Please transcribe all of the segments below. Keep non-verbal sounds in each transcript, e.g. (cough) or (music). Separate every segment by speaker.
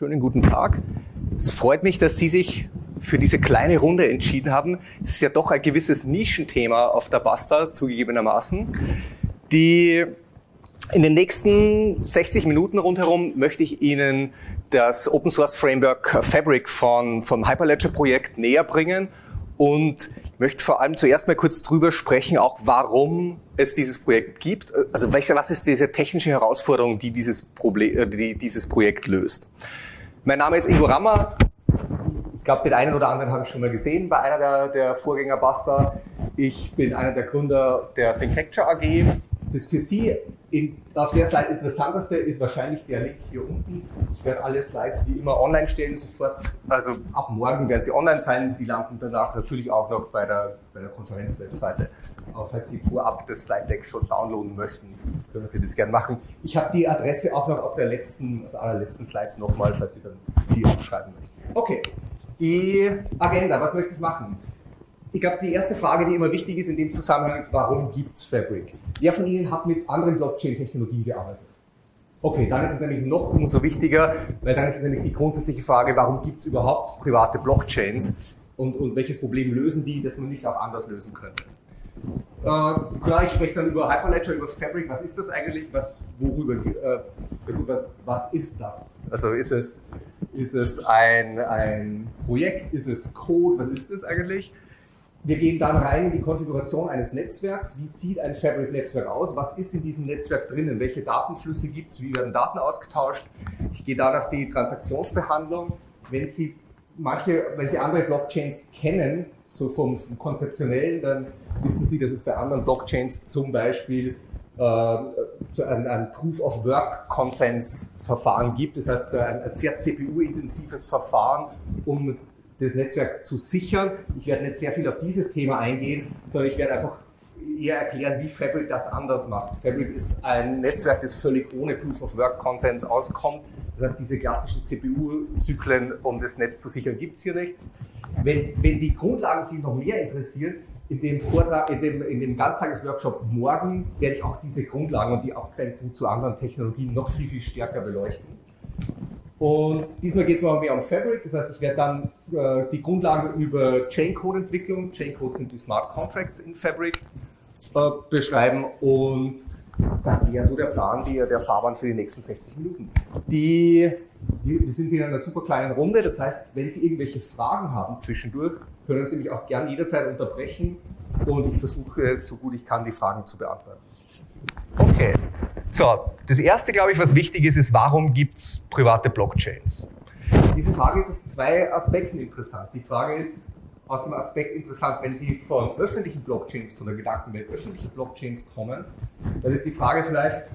Speaker 1: Schönen guten Tag. Es freut mich, dass Sie sich für diese kleine Runde entschieden haben. Es ist ja doch ein gewisses Nischenthema auf der Basta, zugegebenermaßen. Die in den nächsten 60 Minuten rundherum möchte ich Ihnen das Open Source Framework Fabric von, vom Hyperledger Projekt näher bringen und möchte vor allem zuerst mal kurz drüber sprechen, auch warum es dieses Projekt gibt. Also was ist diese technische Herausforderung, die dieses, Problem, äh, die dieses Projekt löst. Mein Name ist Ingo Rammer. Ich glaube, den einen oder anderen habe ich schon mal gesehen bei einer der, der Vorgänger Basta. Ich bin einer der Gründer der ThinkFacture AG. Das für Sie in, auf der Slide interessanteste ist wahrscheinlich der Link hier unten. Ich werde alle Slides wie immer online stellen, sofort. Also ab morgen werden sie online sein. Die landen danach natürlich auch noch bei der, bei der Konferenzwebseite. Aber falls Sie vorab das Slide Deck schon downloaden möchten, können Sie das gerne machen. Ich habe die Adresse auch noch auf der letzten, auf der allerletzten Slides nochmal, falls Sie dann die aufschreiben möchten. Okay, die Agenda, was möchte ich machen? Ich glaube, die erste Frage, die immer wichtig ist in dem Zusammenhang, ist, warum gibt es Fabric? Wer von Ihnen hat mit anderen Blockchain-Technologien gearbeitet? Okay, dann ist es nämlich noch umso wichtiger, weil dann ist es nämlich die grundsätzliche Frage, warum gibt es überhaupt private Blockchains und, und welches Problem lösen die, das man nicht auch anders lösen könnte? Äh, klar, ich spreche dann über Hyperledger, über Fabric. Was ist das eigentlich? Was, worüber, äh, was ist das? Also ist es, ist es ein, ein Projekt? Ist es Code? Was ist das eigentlich? Wir gehen dann rein in die Konfiguration eines Netzwerks. Wie sieht ein Fabric-Netzwerk aus? Was ist in diesem Netzwerk drinnen? Welche Datenflüsse gibt es? Wie werden Daten ausgetauscht? Ich gehe dann auf die Transaktionsbehandlung. Wenn Sie manche, wenn Sie andere Blockchains kennen, so vom, vom Konzeptionellen, dann wissen Sie, dass es bei anderen Blockchains zum Beispiel äh, so ein, ein Proof-of-Work-Konsens-Verfahren gibt. Das heißt, ein, ein sehr CPU-intensives Verfahren, um das Netzwerk zu sichern. Ich werde nicht sehr viel auf dieses Thema eingehen, sondern ich werde einfach eher erklären, wie Fabric das anders macht. Fabric ist ein Netzwerk, das völlig ohne Proof-of-Work-Konsens auskommt. Das heißt, diese klassischen CPU-Zyklen, um das Netz zu sichern, gibt es hier nicht. Wenn, wenn die Grundlagen Sie noch mehr interessieren, in dem Vortrag, in dem, in dem Ganztagesworkshop morgen werde ich auch diese Grundlagen und die Abgrenzung zu anderen Technologien noch viel, viel stärker beleuchten. Und diesmal geht es mal mehr um Fabric, das heißt, ich werde dann äh, die Grundlagen über Chaincode-Entwicklung, Chaincode sind die Smart Contracts in Fabric, äh, beschreiben und das wäre so der Plan, die, der Fahrbahn für die nächsten 60 Minuten. Die, die, wir sind hier in einer super kleinen Runde, das heißt, wenn Sie irgendwelche Fragen haben zwischendurch, können Sie mich auch gern jederzeit unterbrechen und ich versuche, so gut ich kann, die Fragen zu beantworten. Okay. So, das erste, glaube ich, was wichtig ist, ist, warum gibt es private Blockchains? Diese Frage ist aus zwei Aspekten interessant. Die Frage ist aus dem Aspekt interessant, wenn Sie von öffentlichen Blockchains, von der Gedankenwelt öffentliche Blockchains kommen, dann ist die Frage vielleicht,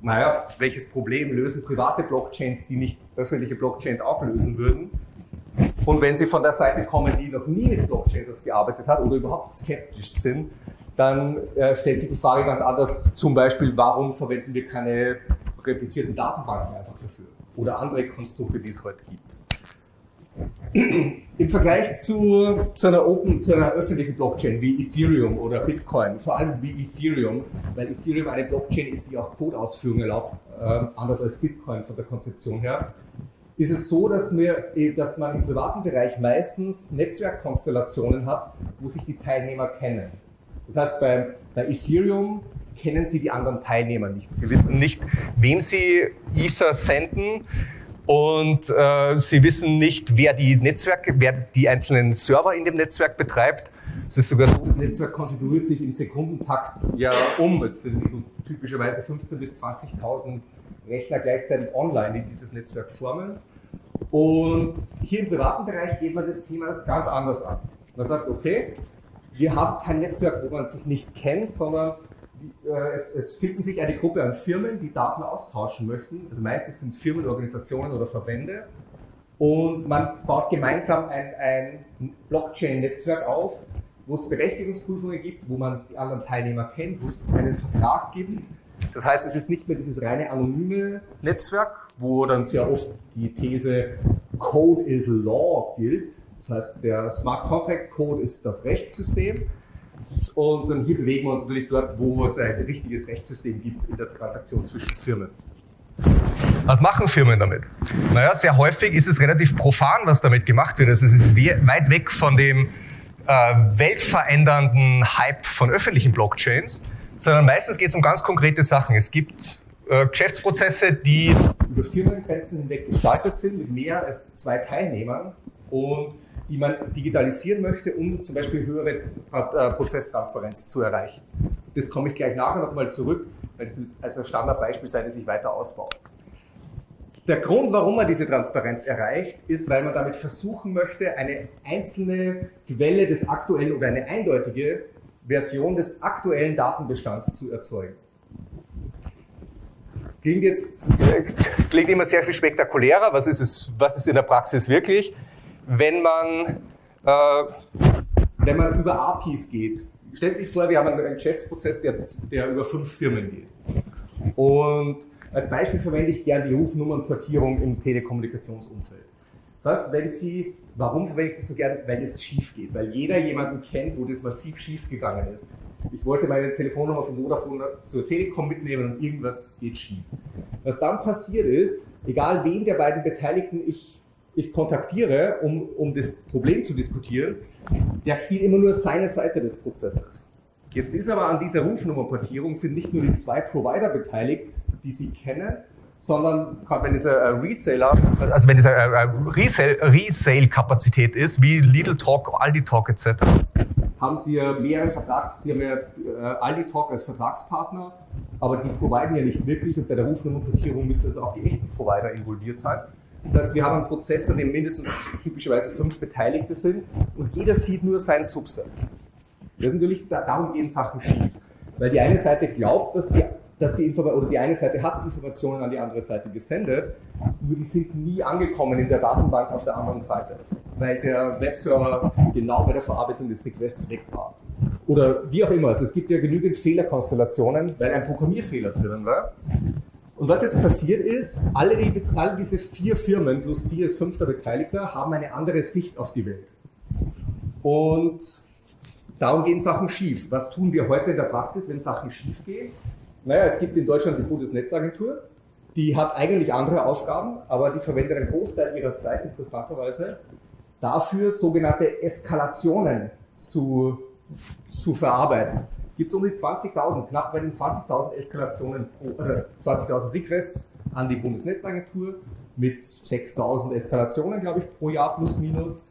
Speaker 1: naja, welches Problem lösen private Blockchains, die nicht öffentliche Blockchains auch lösen würden? Und wenn Sie von der Seite kommen, die noch nie mit Blockchains gearbeitet hat oder überhaupt skeptisch sind, dann äh, stellt sich die Frage ganz anders. Zum Beispiel, warum verwenden wir keine replizierten Datenbanken einfach dafür? Oder andere Konstrukte, die es heute gibt. Im Vergleich zu, zu, einer Open, zu einer öffentlichen Blockchain wie Ethereum oder Bitcoin, vor allem wie Ethereum, weil Ethereum eine Blockchain ist, die auch Codeausführung erlaubt, äh, anders als Bitcoin von der Konzeption her, ist es so, dass, wir, dass man im privaten Bereich meistens Netzwerkkonstellationen hat, wo sich die Teilnehmer kennen. Das heißt, bei, bei Ethereum kennen Sie die anderen Teilnehmer nicht. Sie wissen nicht, wem Sie Ether senden und äh, Sie wissen nicht, wer die Netzwerke, wer die einzelnen Server in dem Netzwerk betreibt. Es ist sogar so, das Netzwerk konfiguriert sich im Sekundentakt ja um. Es sind so typischerweise 15.000 bis 20.000 Rechner gleichzeitig online, die dieses Netzwerk formen. Und hier im privaten Bereich geht man das Thema ganz anders an. Man sagt, okay, wir haben kein Netzwerk, wo man sich nicht kennt, sondern äh, es, es, finden sich eine Gruppe an Firmen, die Daten austauschen möchten. Also meistens sind es Firmen, Organisationen oder Verbände. Und man baut gemeinsam ein, ein Blockchain-Netzwerk auf, wo es Berechtigungsprüfungen gibt, wo man die anderen Teilnehmer kennt, wo es einen Vertrag gibt, das heißt, es ist nicht mehr dieses reine anonyme Netzwerk, wo dann sehr oft die These Code is Law gilt. Das heißt, der Smart Contract Code ist das Rechtssystem. Und hier bewegen wir uns natürlich dort, wo es ein richtiges Rechtssystem gibt in der Transaktion zwischen Firmen. Was machen Firmen damit? Naja, sehr häufig ist es relativ profan, was damit gemacht wird. Also es ist weit weg von dem äh, weltverändernden Hype von öffentlichen Blockchains, sondern meistens geht es um ganz konkrete Sachen. Es gibt äh, Geschäftsprozesse, die über Firmengrenzen hinweg gestaltet sind, mit mehr als zwei Teilnehmern und die man digitalisieren möchte, um zum Beispiel höhere äh, Prozesstransparenz zu erreichen. Das komme ich gleich nachher nochmal zurück, weil das also Standardbeispiel sein, das ich weiter ausbaue. Der Grund, warum man diese Transparenz erreicht, ist, weil man damit versuchen möchte, eine einzelne Quelle des aktuellen oder eine eindeutige Version des aktuellen Datenbestands zu erzeugen. Klingt jetzt klingt immer sehr viel spektakulärer. Was ist es? Was ist in der Praxis wirklich? Wenn man äh, wenn man über APIs geht, stellt sich vor, wir haben einen Geschäftsprozess, der, der über fünf Firmen geht. Und als Beispiel verwende ich gern die Rufnummernportierung im Telekommunikationsumfeld. Das heißt, wenn Sie, warum verwende ich das so gern? Weil es schief geht, weil jeder jemanden kennt, wo das massiv schief gegangen ist. Ich wollte meine Telefonnummer von Vodafone zur Telekom mitnehmen und irgendwas geht schief. Was dann passiert ist, egal wen der beiden Beteiligten ich, ich kontaktiere, um, um das Problem zu diskutieren, der sieht immer nur seine Seite des Prozesses. Jetzt ist aber an dieser Rufnummerportierung sind nicht nur die zwei Provider beteiligt, die Sie kennen, sondern wenn dieser äh, Reseller, also wenn dieser äh, Resale-Kapazität ist, wie Lidl Talk, Aldi Talk etc., haben Sie mehrere Vertrags, Sie haben ja äh, Aldi Talk als Vertragspartner, aber die providen ja nicht wirklich und bei der Rufnummerportierung müssen also auch die echten Provider involviert sein. Das heißt, wir haben einen Prozess, an dem mindestens typischerweise fünf Beteiligte sind und jeder sieht nur sein Subset. Das ist natürlich, darum gehen Sachen schief. Weil die eine Seite glaubt, dass die, dass sie oder die eine Seite hat Informationen an die andere Seite gesendet, nur die sind nie angekommen in der Datenbank auf der anderen Seite, weil der Webserver genau bei der Verarbeitung des Requests weg war. Oder wie auch immer. Also es gibt ja genügend Fehlerkonstellationen, weil ein Programmierfehler drinnen war. Und was jetzt passiert ist, alle, die, alle diese vier Firmen plus Sie als fünfter Beteiligter haben eine andere Sicht auf die Welt. Und Darum gehen Sachen schief. Was tun wir heute in der Praxis, wenn Sachen schief gehen? Naja, es gibt in Deutschland die Bundesnetzagentur. Die hat eigentlich andere Aufgaben, aber die verwendet einen Großteil ihrer Zeit interessanterweise dafür, sogenannte Eskalationen zu, zu verarbeiten. Es gibt um die 20.000, knapp bei den 20.000 Eskalationen, äh, 20.000 Requests an die Bundesnetzagentur mit 6.000 Eskalationen, glaube ich, pro Jahr plus minus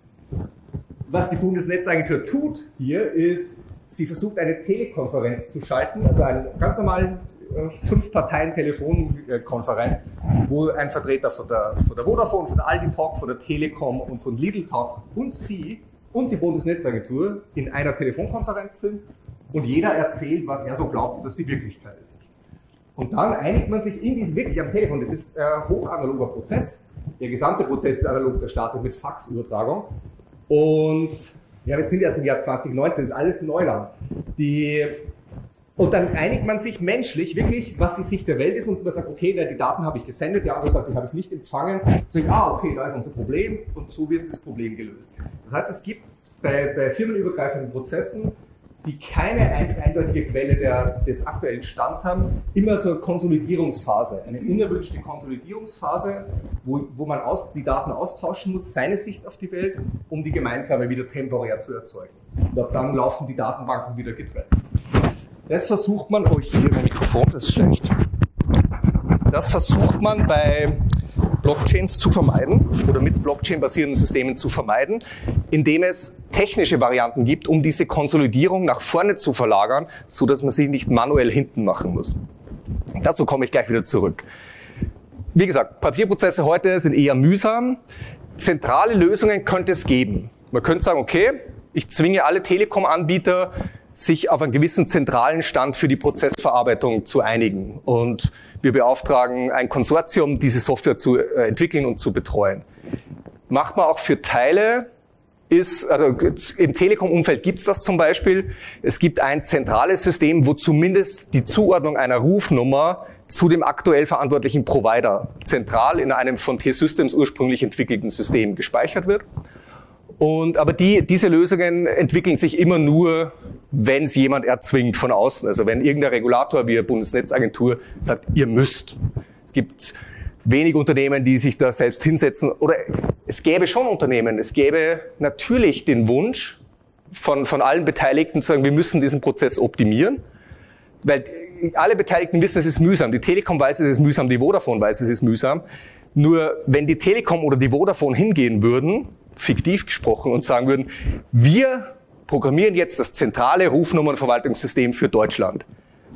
Speaker 1: was die Bundesnetzagentur tut hier, ist, sie versucht eine Telekonferenz zu schalten, also einen ganz normalen äh, fünf Parteien Telefonkonferenz, wo ein Vertreter von der, von der Vodafone, von der Aldi Talk, von der Telekom und von Lidl Talk und Sie und die Bundesnetzagentur in einer Telefonkonferenz sind und jeder erzählt, was er so glaubt, dass die Wirklichkeit ist. Und dann einigt man sich in diesem wirklich am Telefon, das ist ein hochanaloger Prozess. Der gesamte Prozess ist analog, der startet mit Faxübertragung. Und ja, wir sind erst im Jahr 2019, das ist alles Neuland. Die, und dann einigt man sich menschlich wirklich, was die Sicht der Welt ist und man sagt, okay, die Daten habe ich gesendet, der andere sagt, die habe ich nicht empfangen. Sag ich, ah, okay, da ist unser Problem und so wird das Problem gelöst. Das heißt, es gibt bei, bei firmenübergreifenden Prozessen die keine eindeutige Quelle der, des aktuellen Stands haben, immer so eine Konsolidierungsphase, eine unerwünschte Konsolidierungsphase, wo, wo man aus, die Daten austauschen muss, seine Sicht auf die Welt, um die gemeinsame wieder temporär zu erzeugen. Und ab dann laufen die Datenbanken wieder getrennt. Das versucht man, oh, ich sehe mein Mikrofon, das ist schlecht. Das versucht man bei Blockchains zu vermeiden oder mit Blockchain-basierenden Systemen zu vermeiden, indem es technische Varianten gibt, um diese Konsolidierung nach vorne zu verlagern, so dass man sie nicht manuell hinten machen muss. Dazu komme ich gleich wieder zurück. Wie gesagt, Papierprozesse heute sind eher mühsam. Zentrale Lösungen könnte es geben. Man könnte sagen, okay, ich zwinge alle Telekom-Anbieter, sich auf einen gewissen zentralen Stand für die Prozessverarbeitung zu einigen. Und wir beauftragen ein Konsortium, diese Software zu äh, entwickeln und zu betreuen. Macht man auch für Teile, ist, also im Telekom-Umfeld gibt es das zum Beispiel. Es gibt ein zentrales System, wo zumindest die Zuordnung einer Rufnummer zu dem aktuell verantwortlichen Provider zentral in einem von T-Systems ursprünglich entwickelten System gespeichert wird. Und, aber die, diese Lösungen entwickeln sich immer nur, wenn es jemand erzwingt von außen. Also wenn irgendein Regulator wie eine Bundesnetzagentur sagt, ihr müsst. Es gibt wenig Unternehmen, die sich da selbst hinsetzen. Oder es gäbe schon Unternehmen. Es gäbe natürlich den Wunsch von, von allen Beteiligten zu sagen, wir müssen diesen Prozess optimieren. Weil alle Beteiligten wissen, es ist mühsam. Die Telekom weiß, es ist mühsam, die Vodafone weiß, es ist mühsam. Nur wenn die Telekom oder die Vodafone hingehen würden, fiktiv gesprochen, und sagen würden, wir programmieren jetzt das zentrale Rufnummernverwaltungssystem für Deutschland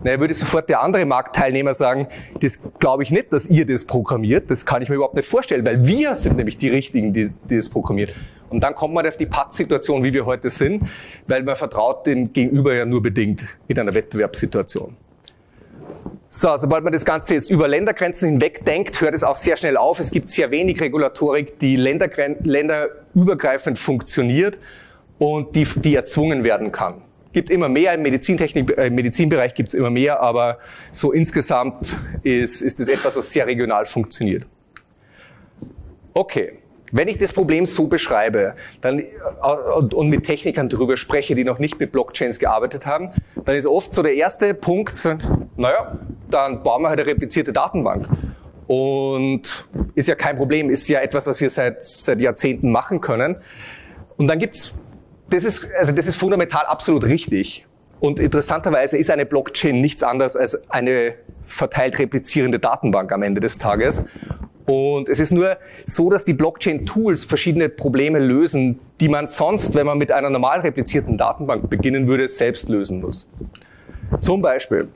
Speaker 1: naja, würde sofort der andere Marktteilnehmer sagen, das glaube ich nicht, dass ihr das programmiert, das kann ich mir überhaupt nicht vorstellen, weil wir sind nämlich die Richtigen, die, die das programmiert. Und dann kommt man auf die Pattsituation, wie wir heute sind, weil man vertraut dem Gegenüber ja nur bedingt in einer Wettbewerbssituation. So, sobald man das Ganze jetzt über Ländergrenzen hinweg denkt, hört es auch sehr schnell auf. Es gibt sehr wenig Regulatorik, die länderübergreifend funktioniert und die, die erzwungen werden kann gibt immer mehr, im Medizintechnik, äh, Medizinbereich gibt es immer mehr, aber so insgesamt ist, ist es etwas, was sehr regional funktioniert. Okay. Wenn ich das Problem so beschreibe dann, äh, und mit Technikern darüber spreche, die noch nicht mit Blockchains gearbeitet haben, dann ist oft so der erste Punkt, naja, dann bauen wir halt eine replizierte Datenbank. Und ist ja kein Problem, ist ja etwas, was wir seit, seit Jahrzehnten machen können. Und dann gibt's das ist, also das ist fundamental absolut richtig. Und interessanterweise ist eine Blockchain nichts anderes als eine verteilt replizierende Datenbank am Ende des Tages. Und es ist nur so, dass die Blockchain-Tools verschiedene Probleme lösen, die man sonst, wenn man mit einer normal replizierten Datenbank beginnen würde, selbst lösen muss. Zum Beispiel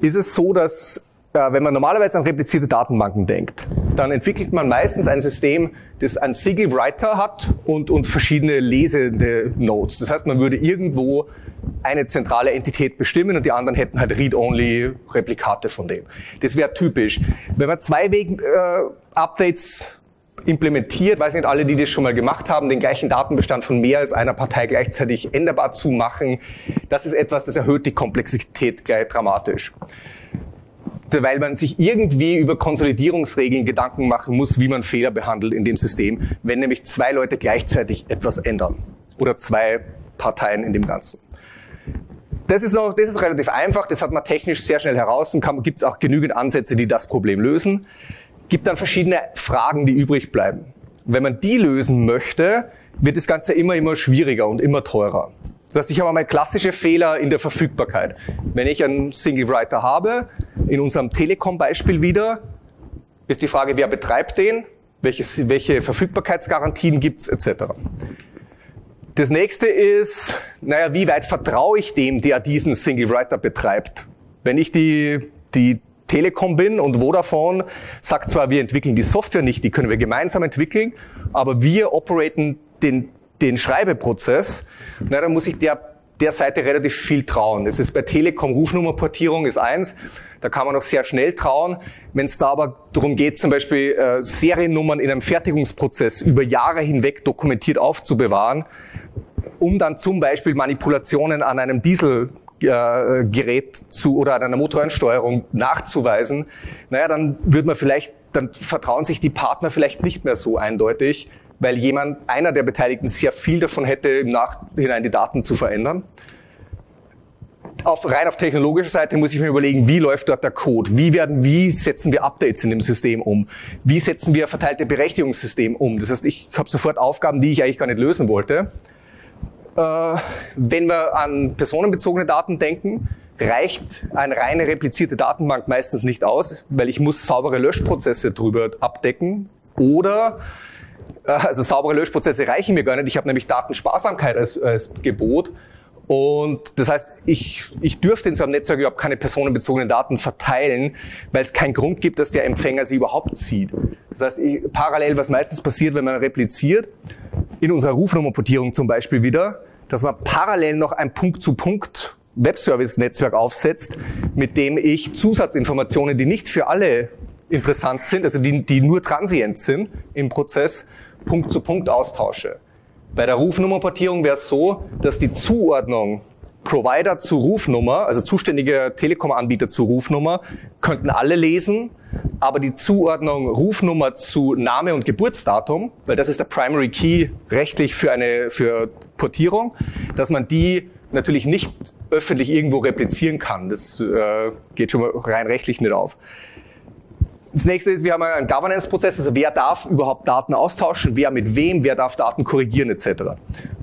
Speaker 1: ist es so, dass wenn man normalerweise an replizierte Datenbanken denkt, dann entwickelt man meistens ein System, das einen Single Writer hat und, und verschiedene lesende Nodes. Das heißt, man würde irgendwo eine zentrale Entität bestimmen und die anderen hätten halt Read-Only Replikate von dem. Das wäre typisch. Wenn man zwei Wegen, äh, Updates implementiert, weiß nicht alle, die das schon mal gemacht haben, den gleichen Datenbestand von mehr als einer Partei gleichzeitig änderbar zu machen, das ist etwas, das erhöht die Komplexität gleich dramatisch weil man sich irgendwie über Konsolidierungsregeln Gedanken machen muss, wie man Fehler behandelt in dem System, wenn nämlich zwei Leute gleichzeitig etwas ändern oder zwei Parteien in dem Ganzen. Das ist, noch, das ist relativ einfach, das hat man technisch sehr schnell heraus und gibt es auch genügend Ansätze, die das Problem lösen. Gibt dann verschiedene Fragen, die übrig bleiben. Wenn man die lösen möchte, wird das Ganze immer, immer schwieriger und immer teurer. Das heißt, ich habe einmal klassische Fehler in der Verfügbarkeit. Wenn ich einen Single Writer habe, in unserem Telekom-Beispiel wieder, ist die Frage, wer betreibt den, welche, welche Verfügbarkeitsgarantien gibt's etc. Das nächste ist, naja, wie weit vertraue ich dem, der diesen Single Writer betreibt? Wenn ich die, die Telekom bin und Vodafone sagt zwar, wir entwickeln die Software nicht, die können wir gemeinsam entwickeln, aber wir operaten den den Schreibeprozess, na, dann muss ich der, der Seite relativ viel trauen. Das ist bei Telekom Rufnummerportierung ist eins, da kann man noch sehr schnell trauen. Wenn es da aber darum geht, zum Beispiel äh, Seriennummern in einem Fertigungsprozess über Jahre hinweg dokumentiert aufzubewahren, um dann zum Beispiel Manipulationen an einem Diesel äh, Gerät zu oder an einer Motoransteuerung nachzuweisen, naja, dann wird man vielleicht, dann vertrauen sich die Partner vielleicht nicht mehr so eindeutig, weil jemand, einer der Beteiligten sehr viel davon hätte, im Nachhinein die Daten zu verändern. Auf, rein auf technologischer Seite muss ich mir überlegen, wie läuft dort der Code? Wie werden, wie setzen wir Updates in dem System um? Wie setzen wir verteilte Berechtigungssystem um? Das heißt, ich habe sofort Aufgaben, die ich eigentlich gar nicht lösen wollte. Äh, wenn wir an personenbezogene Daten denken, reicht eine reine replizierte Datenbank meistens nicht aus, weil ich muss saubere Löschprozesse drüber abdecken oder (laughs) also saubere Löschprozesse reichen mir gar nicht. Ich habe nämlich Datensparsamkeit als, als Gebot. Und das heißt, ich, ich dürfte in so einem Netzwerk überhaupt keine personenbezogenen Daten verteilen, weil es keinen Grund gibt, dass der Empfänger sie überhaupt sieht. Das heißt, ich, parallel, was meistens passiert, wenn man repliziert, in unserer Rufnummerportierung zum Beispiel wieder, dass man parallel noch ein Punkt-zu-Punkt Webservice-Netzwerk aufsetzt, mit dem ich Zusatzinformationen, die nicht für alle interessant sind, also die, die nur transient sind im Prozess, Punkt zu Punkt austausche. Bei der Rufnummerportierung wäre es so, dass die Zuordnung Provider zu Rufnummer, also zuständiger Telekom-Anbieter zu Rufnummer, könnten alle lesen, aber die Zuordnung Rufnummer zu Name und Geburtsdatum, weil das ist der Primary Key rechtlich für eine für Portierung, dass man die natürlich nicht öffentlich irgendwo replizieren kann. Das äh, geht schon mal rein rechtlich nicht auf. Das nächste ist, wir haben einen Governance-Prozess, also wer darf überhaupt Daten austauschen, wer mit wem, wer darf Daten korrigieren etc.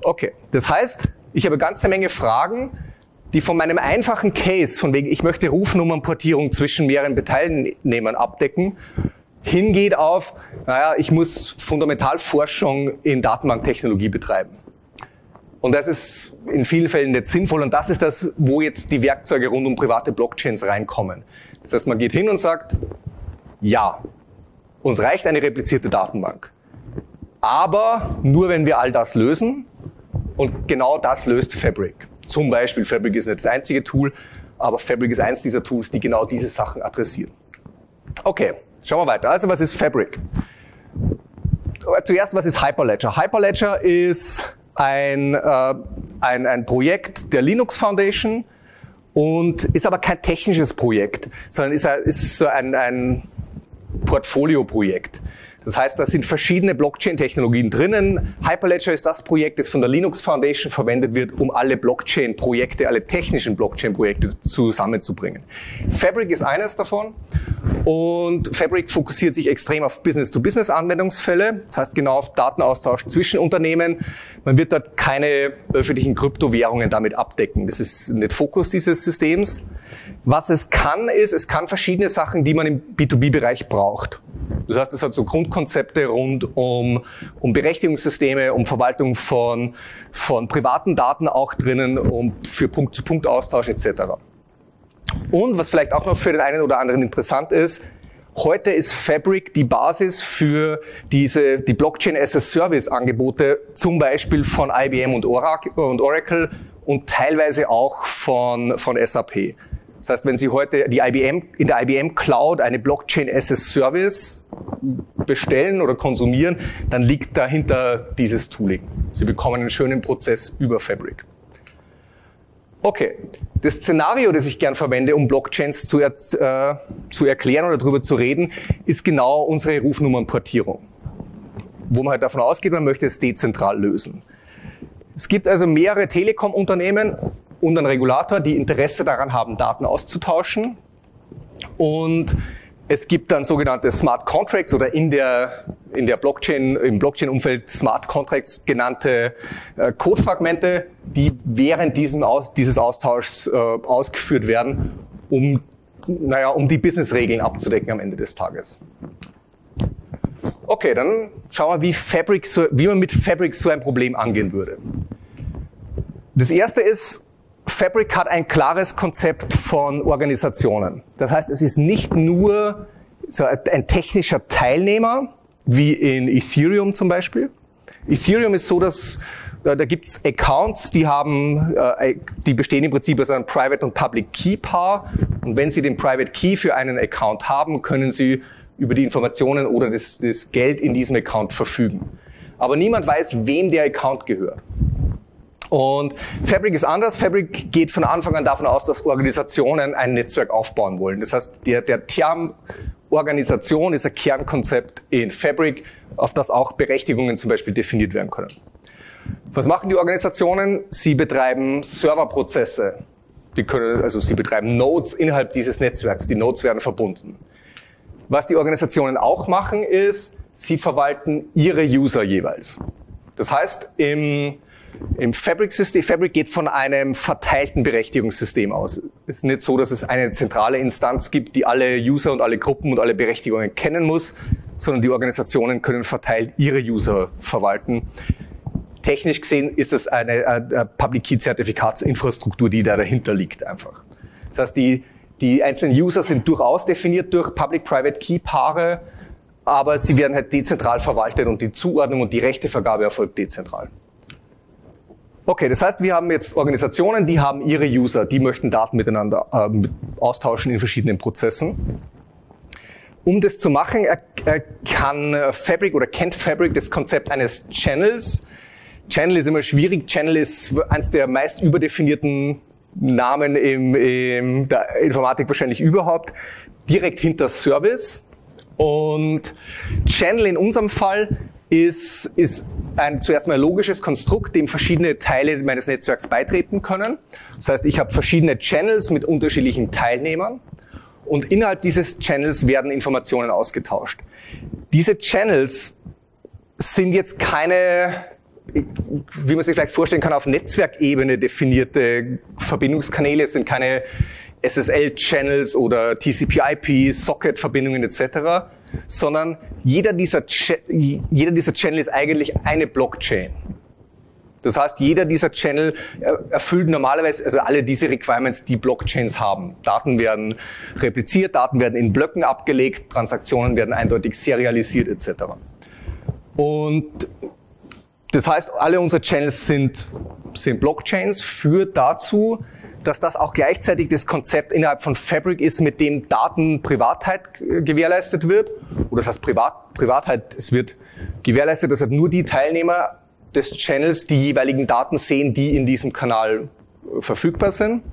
Speaker 1: Okay, das heißt, ich habe eine ganze Menge Fragen, die von meinem einfachen Case, von wegen ich möchte Rufnummernportierung zwischen mehreren Teilnehmern abdecken, hingeht auf, naja, ich muss Fundamentalforschung in Datenbanktechnologie betreiben. Und das ist in vielen Fällen nicht sinnvoll und das ist das, wo jetzt die Werkzeuge rund um private Blockchains reinkommen. Das heißt, man geht hin und sagt, ja, uns reicht eine replizierte Datenbank. Aber nur wenn wir all das lösen und genau das löst Fabric. Zum Beispiel, Fabric ist nicht das einzige Tool, aber Fabric ist eins dieser Tools, die genau diese Sachen adressieren. Okay, schauen wir weiter. Also was ist Fabric? Zuerst, was ist Hyperledger? Hyperledger ist ein, äh, ein, ein Projekt der Linux Foundation und ist aber kein technisches Projekt, sondern ist, ist so ein, ein Portfolio-Projekt. Das heißt, da sind verschiedene Blockchain-Technologien drinnen. Hyperledger ist das Projekt, das von der Linux Foundation verwendet wird, um alle Blockchain-Projekte, alle technischen Blockchain-Projekte zusammenzubringen. Fabric ist eines davon. Und Fabric fokussiert sich extrem auf Business-to-Business-Anwendungsfälle. Das heißt genau auf Datenaustausch zwischen Unternehmen. Man wird dort keine öffentlichen Kryptowährungen damit abdecken. Das ist nicht Fokus dieses Systems. Was es kann, ist, es kann verschiedene Sachen, die man im B2B-Bereich braucht. Das heißt, es hat so Grundkonzepte rund um, um Berechtigungssysteme, um Verwaltung von, von privaten Daten auch drinnen, um für Punkt-zu-Punkt-Austausch etc. Und was vielleicht auch noch für den einen oder anderen interessant ist, Heute ist Fabric die Basis für diese, die Blockchain as a Service Angebote, zum Beispiel von IBM und Oracle und teilweise auch von, von SAP. Das heißt, wenn Sie heute die IBM, in der IBM Cloud eine Blockchain as a Service bestellen oder konsumieren, dann liegt dahinter dieses Tooling. Sie bekommen einen schönen Prozess über Fabric. Okay, das Szenario, das ich gern verwende, um Blockchains zu, er, äh, zu erklären oder darüber zu reden, ist genau unsere Rufnummernportierung. Wo man halt davon ausgeht, man möchte es dezentral lösen. Es gibt also mehrere Telekom-Unternehmen und einen Regulator, die Interesse daran haben, Daten auszutauschen. Und es gibt dann sogenannte Smart Contracts oder in der, in der Blockchain, im Blockchain-Umfeld Smart Contracts genannte äh, Codefragmente, die während diesem Aus, dieses Austauschs äh, ausgeführt werden, um, naja, um die Business-Regeln abzudecken am Ende des Tages. Okay, dann schauen wir, wie, Fabric so, wie man mit Fabric so ein Problem angehen würde. Das erste ist, Fabric hat ein klares Konzept von Organisationen. Das heißt, es ist nicht nur so ein technischer Teilnehmer, wie in Ethereum zum Beispiel. Ethereum ist so, dass da, da gibt es Accounts, die haben, äh, die bestehen im Prinzip aus einem Private und Public Key Paar. Und wenn Sie den Private Key für einen Account haben, können Sie über die Informationen oder das, das Geld in diesem Account verfügen. Aber niemand weiß, wem der Account gehört. Und Fabric ist anders. Fabric geht von Anfang an davon aus, dass Organisationen ein Netzwerk aufbauen wollen. Das heißt, der, der Term Organisation ist ein Kernkonzept in Fabric, auf das auch Berechtigungen zum Beispiel definiert werden können. Was machen die Organisationen? Sie betreiben Serverprozesse. Die können, also sie betreiben Nodes innerhalb dieses Netzwerks. Die Nodes werden verbunden. Was die Organisationen auch machen, ist, sie verwalten ihre User jeweils. Das heißt, im im Fabric-System, Fabric geht von einem verteilten Berechtigungssystem aus. Es ist nicht so, dass es eine zentrale Instanz gibt, die alle User und alle Gruppen und alle Berechtigungen kennen muss, sondern die Organisationen können verteilt ihre User verwalten. Technisch gesehen ist es eine, eine Public Key Zertifikatsinfrastruktur, die da dahinter liegt einfach. Das heißt, die, die einzelnen User sind durchaus definiert durch Public-Private Key Paare, aber sie werden halt dezentral verwaltet und die Zuordnung und die Rechtevergabe erfolgt dezentral. Okay, das heißt, wir haben jetzt Organisationen, die haben ihre User, die möchten Daten miteinander äh, austauschen in verschiedenen Prozessen. Um das zu machen, kann Fabric oder kennt Fabric das Konzept eines Channels. Channel ist immer schwierig. Channel ist eines der meist überdefinierten Namen im, in der Informatik wahrscheinlich überhaupt. Direkt hinter Service. Und Channel in unserem Fall ist, ist ein zuerst mal logisches Konstrukt, dem verschiedene Teile meines Netzwerks beitreten können. Das heißt, ich habe verschiedene Channels mit unterschiedlichen Teilnehmern und innerhalb dieses Channels werden Informationen ausgetauscht. Diese Channels sind jetzt keine, wie man sich vielleicht vorstellen kann, auf Netzwerkebene definierte Verbindungskanäle, es sind keine SSL-Channels oder TCP/IP, Socket-Verbindungen etc., sondern jeder dieser, jeder dieser Channel ist eigentlich eine Blockchain. Das heißt, jeder dieser Channel erfüllt normalerweise, also alle diese Requirements, die Blockchains haben. Daten werden repliziert, Daten werden in Blöcken abgelegt, Transaktionen werden eindeutig serialisiert etc. Und das heißt, alle unsere Channels sind, sind Blockchains, führt dazu, dass das auch gleichzeitig das Konzept innerhalb von Fabric ist, mit dem Datenprivatheit gewährleistet wird. Oder das heißt Privat, Privatheit, es wird gewährleistet, dass halt nur die Teilnehmer des Channels die jeweiligen Daten sehen, die in diesem Kanal äh, verfügbar sind.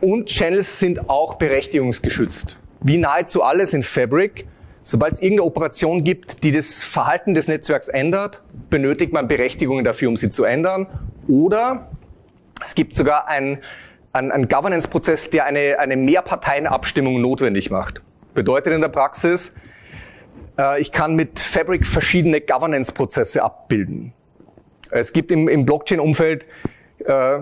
Speaker 1: Und Channels sind auch berechtigungsgeschützt. Wie nahezu alles in Fabric, sobald es irgendeine Operation gibt, die das Verhalten des Netzwerks ändert, benötigt man Berechtigungen dafür, um sie zu ändern. Oder es gibt sogar einen, einen, einen Governance-Prozess, der eine, eine Mehrparteienabstimmung notwendig macht. Bedeutet in der Praxis, äh, ich kann mit Fabric verschiedene Governance-Prozesse abbilden. Es gibt im, im Blockchain-Umfeld äh,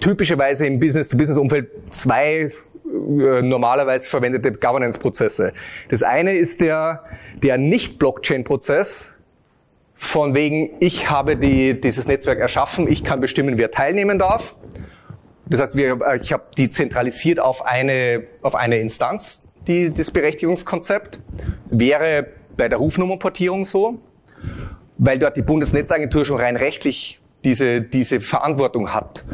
Speaker 1: typischerweise im Business-to-Business-Umfeld zwei äh, normalerweise verwendete Governance-Prozesse. Das eine ist der, der Nicht-Blockchain-Prozess, von wegen, ich habe die, dieses Netzwerk erschaffen, ich kann bestimmen, wer teilnehmen darf. Das heißt, wir, äh, ich habe die zentralisiert auf eine, auf eine Instanz, die, das Berechtigungskonzept. Wäre bei der Rufnummerportierung so weil dort die Bundesnetzagentur schon rein rechtlich diese, diese Verantwortung hat.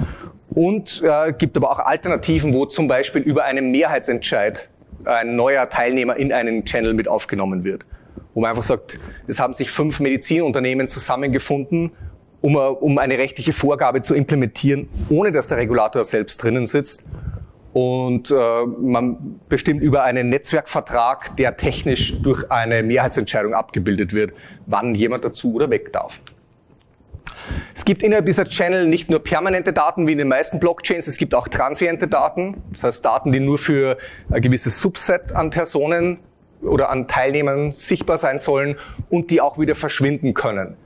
Speaker 1: Und äh, gibt aber auch Alternativen, wo zum Beispiel über einen Mehrheitsentscheid ein neuer Teilnehmer in einen Channel mit aufgenommen wird. Wo man einfach sagt, es haben sich fünf Medizinunternehmen zusammengefunden, um, um eine rechtliche Vorgabe zu implementieren, ohne dass der Regulator selbst drinnen sitzt und äh, man bestimmt über einen Netzwerkvertrag, der technisch durch eine Mehrheitsentscheidung abgebildet wird, wann jemand dazu oder weg darf. Es gibt innerhalb dieser Channel nicht nur permanente Daten wie in den meisten Blockchains, es gibt auch transiente Daten, das heißt Daten, die nur für ein gewisses Subset an Personen oder an Teilnehmern sichtbar sein sollen und die auch wieder verschwinden können.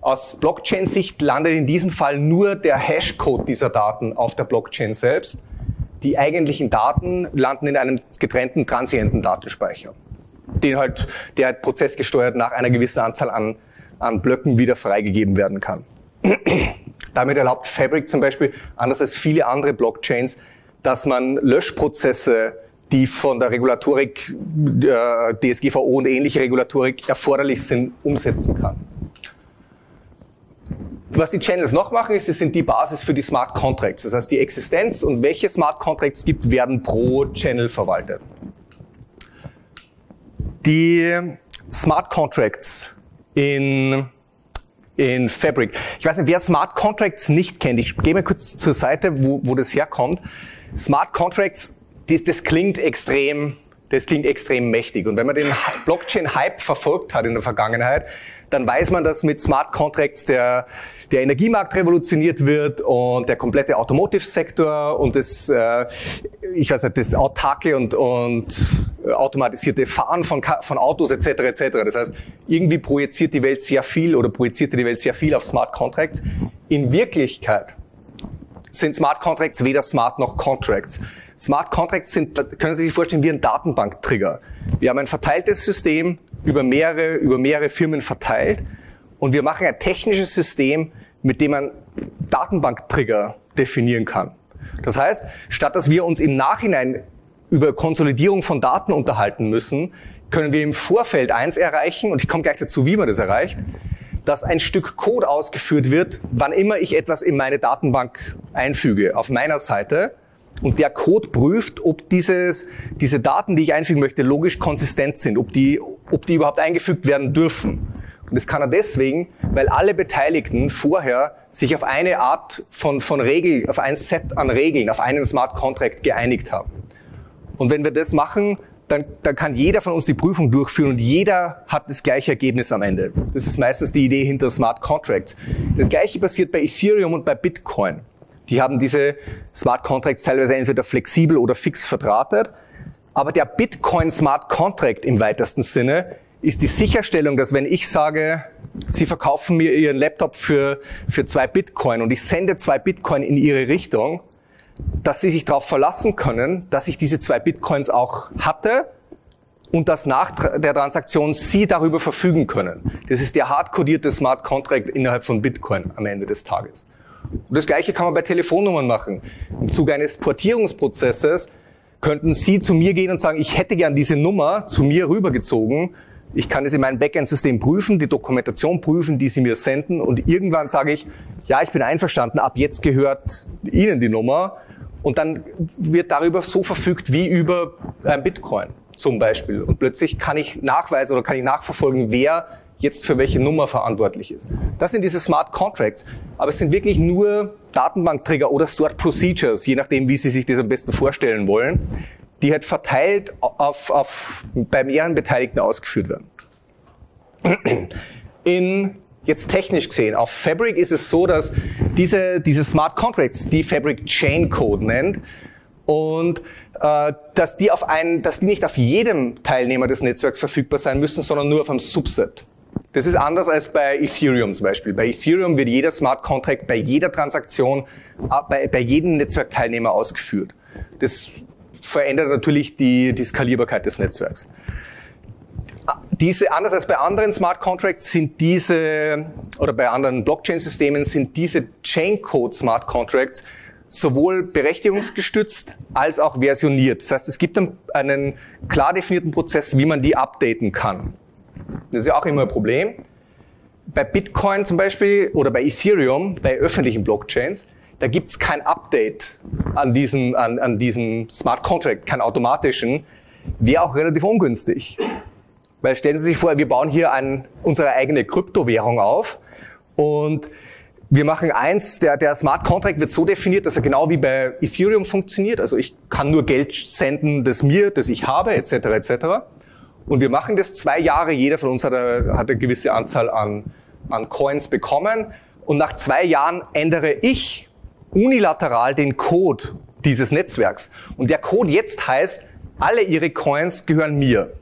Speaker 1: Aus Blockchain-Sicht landet in diesem Fall nur der Hashcode dieser Daten auf der Blockchain selbst die eigentlichen Daten landen in einem getrennten transienten Datenspeicher, den halt, der halt prozessgesteuert nach einer gewissen Anzahl an, an Blöcken wieder freigegeben werden kann. (clears throat) Damit erlaubt Fabric zum Beispiel, anders als viele andere Blockchains, dass man Löschprozesse, die von der Regulatorik, äh, DSGVO und ähnliche Regulatorik erforderlich sind, umsetzen kann. Was die Channels noch machen, ist, sie sind die Basis für die Smart Contracts. Das heißt, die Existenz und welche Smart Contracts gibt, werden pro Channel verwaltet. Die Smart Contracts in, in Fabric. Ich weiß nicht, wer Smart Contracts nicht kennt. Ich gehe mal kurz zur Seite, wo, wo das herkommt. Smart Contracts, das, das klingt extrem, das klingt extrem mächtig. Und wenn man den Blockchain-Hype verfolgt hat in der Vergangenheit, dann weiß man, dass mit Smart Contracts der, der Energiemarkt revolutioniert wird und der komplette Automotive-Sektor und das, äh, ich weiß nicht, das autarke und, und automatisierte Fahren von, von Autos etc. etc. Das heißt, irgendwie projiziert die Welt sehr viel oder projizierte die Welt sehr viel auf Smart Contracts. In Wirklichkeit sind Smart Contracts weder smart noch Contracts. Smart Contracts sind, können Sie sich vorstellen, wie ein Datenbanktrigger. Wir haben ein verteiltes System, über mehrere, über mehrere Firmen verteilt. Und wir machen ein technisches System, mit dem man Datenbanktrigger definieren kann. Das heißt, statt dass wir uns im Nachhinein über Konsolidierung von Daten unterhalten müssen, können wir im Vorfeld eins erreichen, und ich komme gleich dazu, wie man das erreicht, dass ein Stück Code ausgeführt wird, wann immer ich etwas in meine Datenbank einfüge, auf meiner Seite. Und der Code prüft, ob dieses, diese Daten, die ich einfügen möchte, logisch konsistent sind, ob die, ob die überhaupt eingefügt werden dürfen. Und das kann er deswegen, weil alle Beteiligten vorher sich auf eine Art von, von Regel, auf ein Set an Regeln, auf einen Smart Contract geeinigt haben. Und wenn wir das machen, dann, dann kann jeder von uns die Prüfung durchführen und jeder hat das gleiche Ergebnis am Ende. Das ist meistens die Idee hinter Smart Contracts. Das gleiche passiert bei Ethereum und bei Bitcoin. Die haben diese Smart Contracts teilweise entweder flexibel oder fix verdrahtet. Aber der Bitcoin Smart Contract im weitesten Sinne ist die Sicherstellung, dass wenn ich sage, Sie verkaufen mir Ihren Laptop für, für zwei Bitcoin und ich sende zwei Bitcoin in Ihre Richtung, dass Sie sich darauf verlassen können, dass ich diese zwei Bitcoins auch hatte und dass nach der Transaktion Sie darüber verfügen können. Das ist der hardcodierte Smart Contract innerhalb von Bitcoin am Ende des Tages. Und das Gleiche kann man bei Telefonnummern machen. Im Zuge eines Portierungsprozesses könnten Sie zu mir gehen und sagen, ich hätte gern diese Nummer zu mir rübergezogen. Ich kann es in meinem Backend-System prüfen, die Dokumentation prüfen, die Sie mir senden und irgendwann sage ich, ja, ich bin einverstanden, ab jetzt gehört Ihnen die Nummer und dann wird darüber so verfügt wie über ein Bitcoin zum Beispiel. Und plötzlich kann ich nachweisen oder kann ich nachverfolgen, wer jetzt für welche Nummer verantwortlich ist. Das sind diese Smart Contracts. Aber es sind wirklich nur Datenbanktrigger oder Stored Procedures, je nachdem, wie Sie sich das am besten vorstellen wollen, die halt verteilt auf, auf, bei mehreren Beteiligten ausgeführt werden. In, jetzt technisch gesehen, auf Fabric ist es so, dass diese, diese Smart Contracts, die Fabric Chain Code nennt, und äh, dass die auf einen, dass die nicht auf jedem Teilnehmer des Netzwerks verfügbar sein müssen, sondern nur auf einem Subset. Das ist anders als bei Ethereum zum Beispiel. Bei Ethereum wird jeder Smart Contract bei jeder Transaktion, äh, bei, bei jedem Netzwerkteilnehmer ausgeführt. Das verändert natürlich die, die Skalierbarkeit des Netzwerks. Diese, anders als bei anderen Smart Contracts sind diese, oder bei anderen Blockchain-Systemen sind diese Chain Code Smart Contracts sowohl berechtigungsgestützt als auch versioniert. Das heißt, es gibt einen klar definierten Prozess, wie man die updaten kann. Das ist ja auch immer ein Problem. Bei Bitcoin zum Beispiel oder bei Ethereum, bei öffentlichen Blockchains, da gibt's kein Update an diesem, an, an diesem Smart Contract, keinen automatischen, wäre auch relativ ungünstig. Weil stellen Sie sich vor, wir bauen hier ein, unsere eigene Kryptowährung auf und wir machen eins, der, der Smart Contract wird so definiert, dass er genau wie bei Ethereum funktioniert. Also ich kann nur Geld senden, das mir, das ich habe, etc. etc. Und wir machen das zwei Jahre. Jeder von uns hat eine, hat eine gewisse Anzahl an, an Coins bekommen. Und nach zwei Jahren ändere ich unilateral den Code dieses Netzwerks. Und der Code jetzt heißt, alle Ihre Coins gehören mir.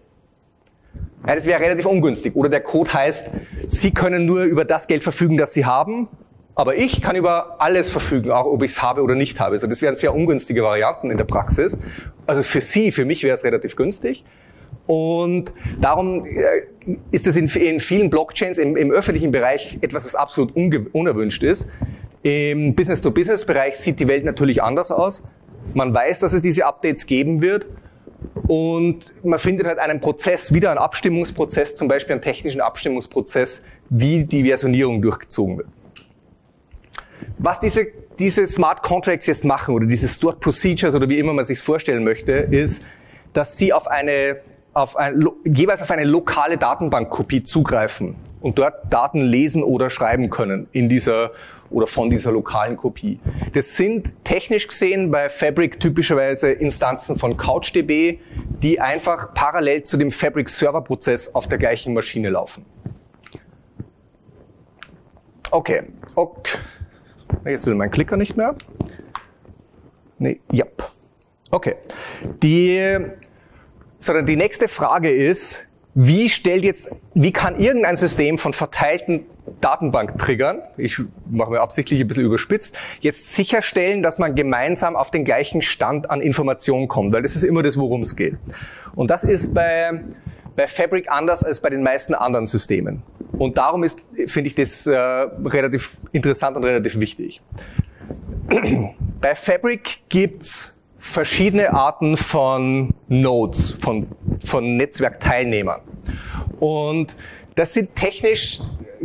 Speaker 1: Ja, das wäre relativ ungünstig. Oder der Code heißt, Sie können nur über das Geld verfügen, das Sie haben aber ich kann über alles verfügen, auch ob ich es habe oder nicht habe. Also das wären sehr ungünstige Varianten in der Praxis. Also für Sie, für mich wäre es relativ günstig. Und darum äh, ist es in, vielen Blockchains im, im, öffentlichen Bereich etwas, was absolut unerwünscht ist. Im Business-to-Business-Bereich sieht die Welt natürlich anders aus. Man weiß, dass es diese Updates geben wird. Und man findet halt einen Prozess, wieder einen Abstimmungsprozess, zum Beispiel einen technischen Abstimmungsprozess, wie die Versionierung durchgezogen wird. Was diese, diese Smart Contracts jetzt machen oder diese Stored Procedures oder wie immer man sich vorstellen möchte, ist, dass sie auf eine, auf ein, jeweils auf eine lokale Datenbankkopie zugreifen und dort Daten lesen oder schreiben können in dieser oder von dieser lokalen Kopie. Das sind technisch gesehen bei Fabric typischerweise Instanzen von CouchDB, die einfach parallel zu dem Fabric Server Prozess auf der gleichen Maschine laufen. Okay. okay. Jetzt will mein Klicker nicht mehr. Nee, ja. Okay. Die, sondern die nächste Frage ist, wie stellt jetzt, wie kann irgendein System von verteilten Datenbanktriggern, ich mache mir absichtlich ein bisschen überspitzt, jetzt sicherstellen, dass man gemeinsam auf den gleichen Stand an Informationen kommt, weil das ist immer das, worum es geht. Und das ist bei, bei Fabric anders als bei den meisten anderen Systemen. Und darum ist, finde ich das äh, relativ interessant und relativ wichtig. (clears throat) Bei Fabric gibt's verschiedene Arten von Nodes, von, von Netzwerkteilnehmern. Und das sind technisch,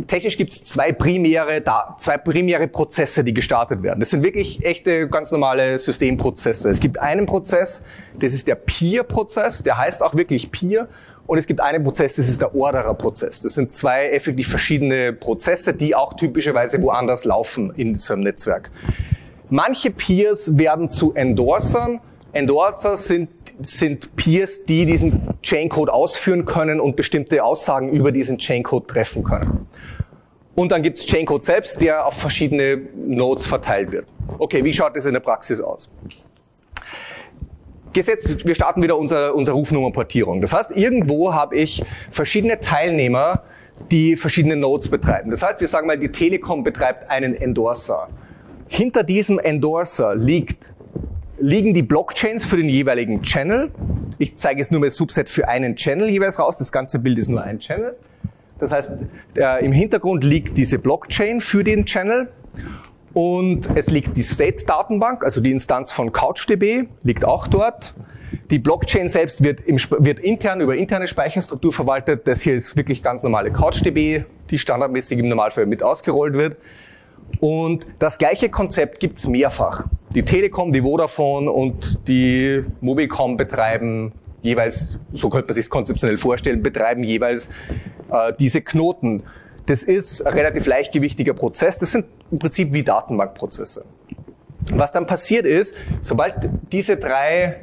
Speaker 1: technisch gibt's zwei primäre, zwei primäre Prozesse, die gestartet werden. Das sind wirklich echte, ganz normale Systemprozesse. Es gibt einen Prozess, das ist der Peer-Prozess, der heißt auch wirklich Peer. Und es gibt einen Prozess, das ist der Orderer-Prozess. Das sind zwei effektiv verschiedene Prozesse, die auch typischerweise woanders laufen in so einem Netzwerk. Manche Peers werden zu Endorsern. Endorser sind, sind Peers, die diesen Chaincode ausführen können und bestimmte Aussagen über diesen Chaincode treffen können. Und dann gibt es Chaincode selbst, der auf verschiedene Nodes verteilt wird. Okay, wie schaut das in der Praxis aus? gesetzt, wir starten wieder unsere, unsere Rufnummerportierung. Das heißt, irgendwo habe ich verschiedene Teilnehmer, die verschiedene Nodes betreiben. Das heißt, wir sagen mal, die Telekom betreibt einen Endorser. Hinter diesem Endorser liegt, liegen die Blockchains für den jeweiligen Channel. Ich zeige jetzt nur mal Subset für einen Channel jeweils raus. Das ganze Bild ist nur ein Channel. Das heißt, äh, im Hintergrund liegt diese Blockchain für den Channel und es liegt die State-Datenbank, also die Instanz von CouchDB, liegt auch dort. Die Blockchain selbst wird, im, wird intern über interne Speicherstruktur verwaltet. Das hier ist wirklich ganz normale CouchDB, die standardmäßig im Normalfall mit ausgerollt wird. Und das gleiche Konzept gibt's mehrfach. Die Telekom, die Vodafone und die Mobicom betreiben jeweils, so könnte man sich konzeptionell vorstellen, betreiben jeweils äh, diese Knoten. Das ist ein relativ leichtgewichtiger Prozess. Das sind im Prinzip wie Datenbankprozesse. Was dann passiert ist, sobald diese drei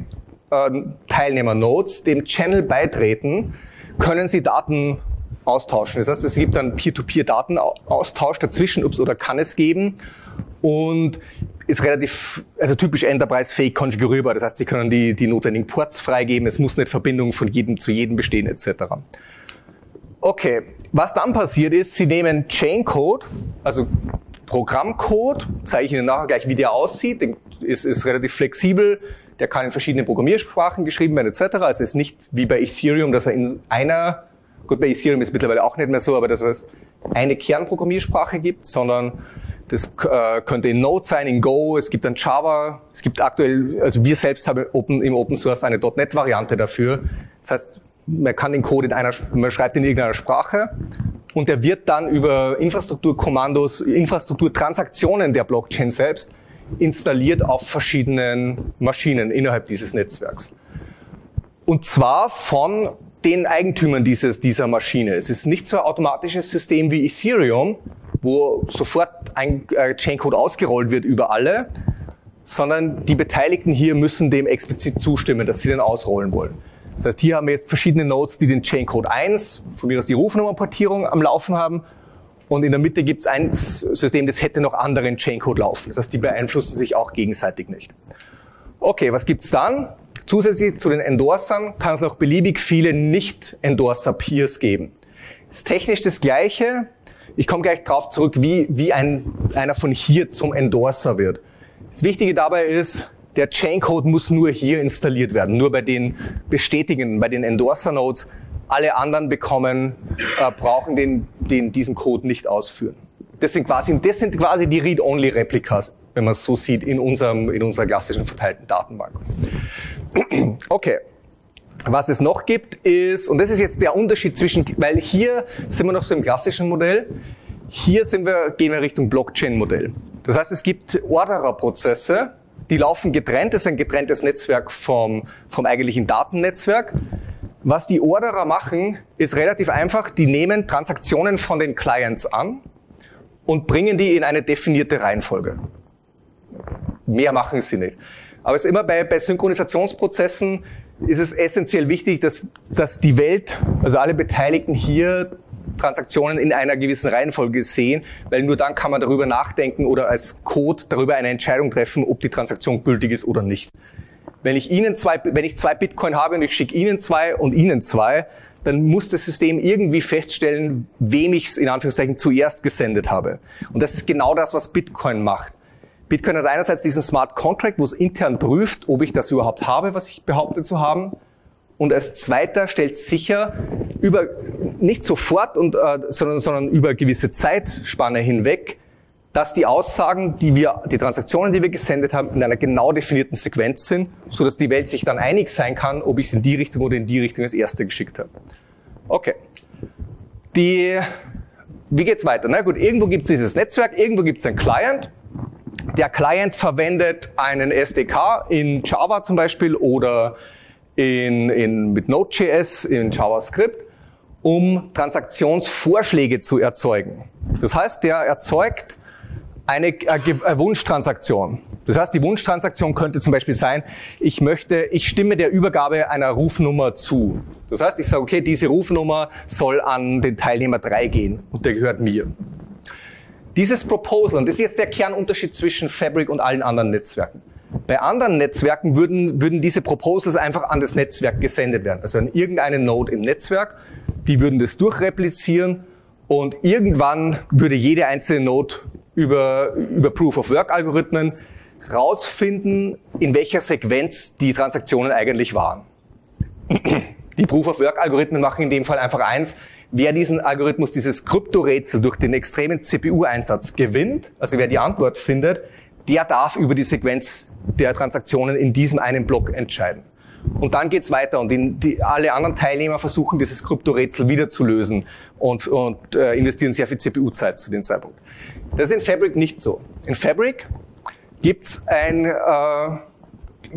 Speaker 1: äh, Teilnehmer-Nodes dem Channel beitreten, können sie Daten austauschen. Das heißt, es gibt dann Peer-to-Peer-Datenaustausch dazwischen, ups, oder kann es geben. Und ist relativ, also typisch Enterprise-fähig konfigurierbar. Das heißt, Sie können die, die notwendigen Ports freigeben. Es muss nicht Verbindungen von jedem zu jedem bestehen, etc. Okay, was dann passiert ist, Sie nehmen Chain-Code, also Programmcode, zeige ich Ihnen nachher gleich, wie der aussieht. Ist, ist relativ flexibel. Der kann in verschiedenen Programmiersprachen geschrieben werden, etc. Es ist nicht wie bei Ethereum, dass er in einer, gut, bei Ethereum ist mittlerweile auch nicht mehr so, aber dass es eine Kernprogrammiersprache gibt, sondern das äh, könnte in Node sein, in Go, es gibt dann Java, es gibt aktuell, also wir selbst haben Open, im Open Source eine .NET-Variante dafür. Das heißt, man kann den Code in einer, man schreibt in irgendeiner Sprache und der wird dann über Infrastrukturkommandos, Infrastrukturtransaktionen der Blockchain selbst installiert auf verschiedenen Maschinen innerhalb dieses Netzwerks. Und zwar von den Eigentümern dieses, dieser Maschine. Es ist nicht so ein automatisches System wie Ethereum, wo sofort ein äh, Chaincode ausgerollt wird über alle, sondern die Beteiligten hier müssen dem explizit zustimmen, dass sie den ausrollen wollen. Das heißt, hier haben wir jetzt verschiedene Nodes, die den Chaincode 1, von mir aus die Rufnummerportierung am Laufen haben. Und in der Mitte gibt es ein System, das hätte noch anderen Chaincode laufen. Das heißt, die beeinflussen sich auch gegenseitig nicht. Okay, was gibt's dann? Zusätzlich zu den Endorsern kann es noch beliebig viele Nicht-Endorser-Peers geben. ist technisch das Gleiche, ich komme gleich drauf zurück, wie, wie ein, einer von hier zum Endorser wird. Das Wichtige dabei ist, der Chaincode muss nur hier installiert werden, nur bei den bestätigenden, bei den Endorser-Nodes. Alle anderen bekommen, äh, brauchen den, den, diesen Code nicht ausführen. Das sind quasi, das sind quasi die Read-Only-Replikas, wenn man es so sieht, in, unserem, in unserer klassischen verteilten Datenbank. (clears throat) Okay. Was es noch gibt ist, und das ist jetzt der Unterschied zwischen, weil hier sind wir noch so im klassischen Modell, hier sind wir, gehen wir Richtung Blockchain-Modell. Das heißt, es gibt Orderer-Prozesse, die laufen getrennt, das ist ein getrenntes Netzwerk vom, vom eigentlichen Datennetzwerk. Was die Orderer machen, ist relativ einfach, die nehmen Transaktionen von den Clients an und bringen die in eine definierte Reihenfolge. Mehr machen sie nicht. Aber es ist immer bei, bei Synchronisationsprozessen ist es essentiell wichtig, dass, dass die Welt, also alle Beteiligten hier Transaktionen in einer gewissen Reihenfolge sehen, weil nur dann kann man darüber nachdenken oder als Code darüber eine Entscheidung treffen, ob die Transaktion gültig ist oder nicht. Wenn ich Ihnen zwei, wenn ich zwei Bitcoin habe und ich schicke Ihnen zwei und Ihnen zwei, dann muss das System irgendwie feststellen, wem ich es in Anführungszeichen zuerst gesendet habe. Und das ist genau das, was Bitcoin macht. Bitcoin hat einerseits diesen Smart Contract, wo es intern prüft, ob ich das überhaupt habe, was ich behaupte zu haben. Und als zweiter stellt sicher, über, nicht sofort, und, äh, sondern, sondern über gewisse Zeitspanne hinweg, dass die Aussagen, die wir, die Transaktionen, die wir gesendet haben, in einer genau definierten Sequenz sind, so dass die Welt sich dann einig sein kann, ob ich es in die Richtung oder in die Richtung als erste geschickt habe. Okay. Die, wie geht's weiter? Na gut, irgendwo gibt es dieses Netzwerk, irgendwo gibt es ein Client, der Client verwendet einen SDK in Java zum Beispiel oder in, in, mit Node.js in JavaScript, um Transaktionsvorschläge zu erzeugen. Das heißt, der erzeugt eine, eine Wunschtransaktion. Das heißt, die Wunschtransaktion könnte zum Beispiel sein, ich möchte, ich stimme der Übergabe einer Rufnummer zu. Das heißt, ich sage, okay, diese Rufnummer soll an den Teilnehmer 3 gehen und der gehört mir. Dieses Proposal, und das ist jetzt der Kernunterschied zwischen Fabric und allen anderen Netzwerken. Bei anderen Netzwerken würden, würden diese Proposals einfach an das Netzwerk gesendet werden, also an irgendeinen Node im Netzwerk. Die würden das durchreplizieren und irgendwann würde jede einzelne Node über, über Proof-of-Work-Algorithmen rausfinden, in welcher Sequenz die Transaktionen eigentlich waren. Die Proof-of-Work-Algorithmen machen in dem Fall einfach eins, wer diesen Algorithmus, dieses Kryptorätsel durch den extremen CPU-Einsatz gewinnt, also wer die Antwort findet, der darf über die Sequenz der Transaktionen in diesem einen Block entscheiden. Und dann geht's weiter und die, alle anderen Teilnehmer versuchen, dieses Kryptorätsel wieder zu lösen und, und äh, investieren sehr viel CPU-Zeit zu dem Zeitpunkt. Das ist in Fabric nicht so. In Fabric gibt's ein, äh,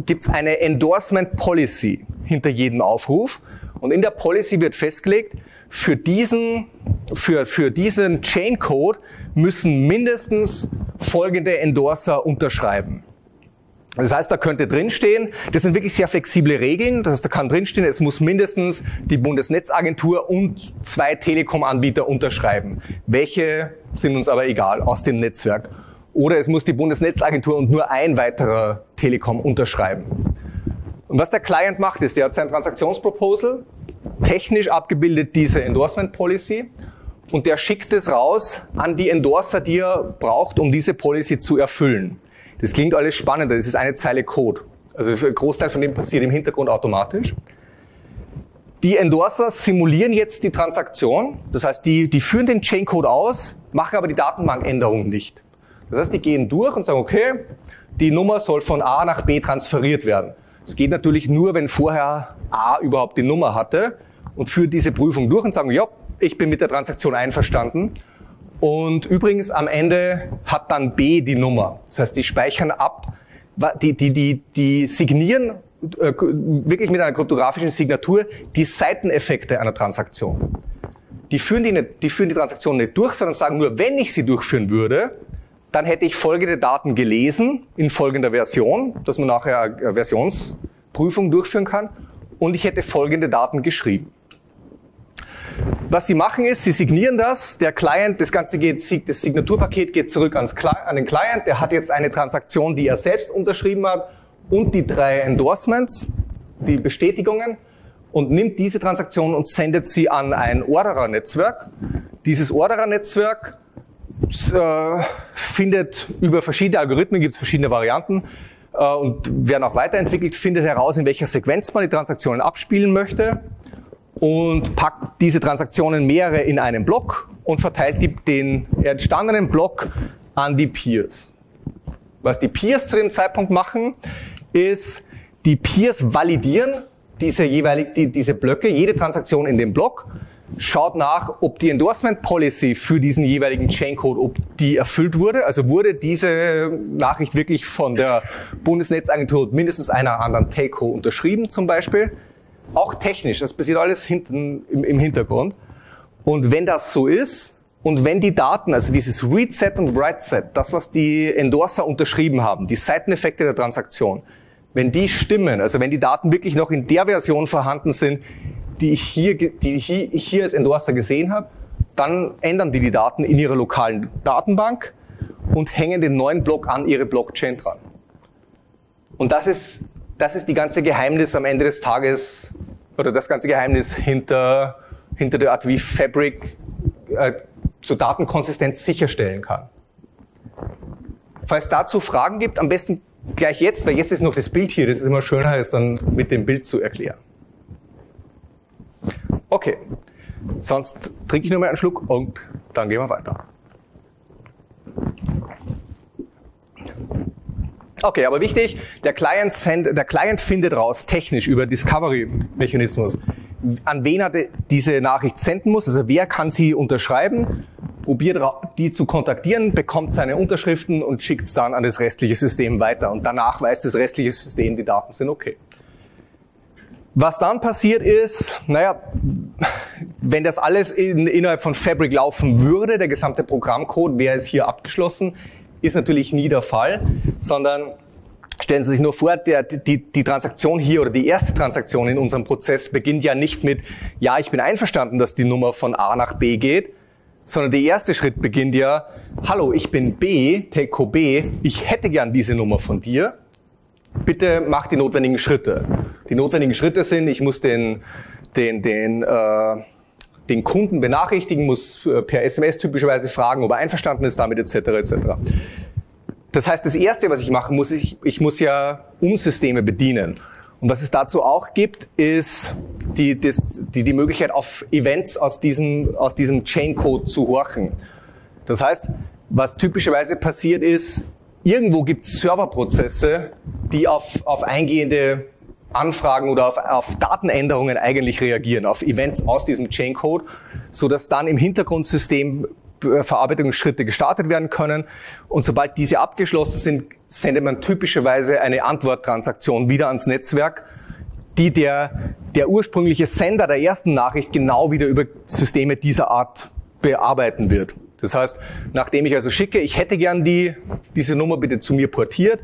Speaker 1: gibt's eine Endorsement Policy hinter jedem Aufruf und in der Policy wird festgelegt, für diesen, für, für diesen Chain Code müssen mindestens folgende Endorser unterschreiben. Das heißt, da könnte drinstehen, das sind wirklich sehr flexible Regeln, das heißt, da kann drinstehen, es muss mindestens die Bundesnetzagentur und zwei Telekom-Anbieter unterschreiben. Welche sind uns aber egal aus dem Netzwerk. Oder es muss die Bundesnetzagentur und nur ein weiterer Telekom unterschreiben. Und was der Client macht, ist, der hat sein Transaktionsproposal, technisch abgebildet diese Endorsement Policy und der schickt es raus an die Endorser, die er braucht, um diese Policy zu erfüllen. Das klingt alles spannend, das ist eine Zeile Code. Also ein Großteil von dem passiert im Hintergrund automatisch. Die Endorser simulieren jetzt die Transaktion, das heißt, die, die führen den Chaincode aus, machen aber die Datenbankänderung nicht. Das heißt, die gehen durch und sagen, okay, die Nummer soll von A nach B transferiert werden. Das geht natürlich nur, wenn vorher A überhaupt die Nummer hatte und führen diese Prüfung durch und sagen, ja, ich bin mit der Transaktion einverstanden. Und übrigens am Ende hat dann B die Nummer. Das heißt, die speichern ab, die, die, die, die signieren äh, wirklich mit einer kryptografischen Signatur die Seiteneffekte einer Transaktion. Die führen die, nicht, die führen die Transaktion nicht durch, sondern sagen nur, wenn ich sie durchführen würde, dann hätte ich folgende Daten gelesen in folgender Version, dass man nachher eine Versionsprüfung durchführen kann, und ich hätte folgende Daten geschrieben. Was Sie machen ist, Sie signieren das, der Client, das Ganze geht, das Signaturpaket geht zurück ans, an den Client, der hat jetzt eine Transaktion, die er selbst unterschrieben hat und die drei Endorsements, die Bestätigungen und nimmt diese Transaktion und sendet sie an ein Orderer-Netzwerk. Dieses Orderer-Netzwerk äh, findet über verschiedene Algorithmen, gibt es verschiedene Varianten äh, und werden auch weiterentwickelt, findet heraus, in welcher Sequenz man die Transaktionen abspielen möchte und packt diese Transaktionen mehrere in einen Block und verteilt die, den entstandenen Block an die Peers. Was die Peers zu dem Zeitpunkt machen, ist, die Peers validieren diese jeweilig, die, diese Blöcke, jede Transaktion in dem Block, schaut nach, ob die Endorsement Policy für diesen jeweiligen Chaincode, ob die erfüllt wurde. Also wurde diese Nachricht wirklich von der Bundesnetzagentur mindestens einer anderen Telco unterschrieben zum Beispiel. Auch technisch, das passiert alles hinten im, im Hintergrund. Und wenn das so ist, und wenn die Daten, also dieses Read-Set und Write-Set, das, was die Endorser unterschrieben haben, die Seiteneffekte der Transaktion, wenn die stimmen, also wenn die Daten wirklich noch in der Version vorhanden sind, die ich hier, die ich hier als Endorser gesehen habe, dann ändern die die Daten in ihrer lokalen Datenbank und hängen den neuen Block an ihre Blockchain dran. Und das ist das ist die ganze Geheimnis am Ende des Tages, oder das ganze Geheimnis hinter, hinter der Art, wie Fabric äh, so Datenkonsistenz sicherstellen kann. Falls dazu Fragen gibt, am besten gleich jetzt, weil jetzt ist noch das Bild hier, das ist immer schöner, es dann mit dem Bild zu erklären. Okay, sonst trinke ich nur mal einen Schluck und dann gehen wir weiter. Okay, aber wichtig, der Client, send, der Client findet raus, technisch über Discovery-Mechanismus, an wen er diese Nachricht senden muss, also wer kann sie unterschreiben, probiert die zu kontaktieren, bekommt seine Unterschriften und schickt es dann an das restliche System weiter. Und danach weiß das restliche System, die Daten sind okay. Was dann passiert ist, naja, wenn das alles in, innerhalb von Fabric laufen würde, der gesamte Programmcode wäre es hier abgeschlossen ist natürlich nie der Fall, sondern stellen Sie sich nur vor, der, die, die Transaktion hier oder die erste Transaktion in unserem Prozess beginnt ja nicht mit, ja, ich bin einverstanden, dass die Nummer von A nach B geht, sondern der erste Schritt beginnt ja, hallo, ich bin B, Telco B, ich hätte gern diese Nummer von dir. bitte mach die notwendigen Schritte. Die notwendigen Schritte sind, ich muss den, den, den, äh, den Kunden benachrichtigen, muss äh, per SMS typischerweise fragen, ob er einverstanden ist damit etc. etc. Das heißt, das Erste, was ich machen muss, ich, ich muss ja Umsysteme bedienen. Und was es dazu auch gibt, ist die, das, die, die Möglichkeit, auf Events aus diesem, aus diesem Chaincode zu horchen. Das heißt, was typischerweise passiert ist, irgendwo gibt es Serverprozesse, die auf, auf eingehende Anfragen oder auf, auf Datenänderungen eigentlich reagieren, auf Events aus diesem Chaincode, so dass dann im Hintergrundsystem äh, Verarbeitungsschritte gestartet werden können. Und sobald diese abgeschlossen sind, sendet man typischerweise eine Antworttransaktion wieder ans Netzwerk, die der, der ursprüngliche Sender der ersten Nachricht genau wieder über Systeme dieser Art bearbeiten wird. Das heißt, nachdem ich also schicke, ich hätte gern die, diese Nummer bitte zu mir portiert,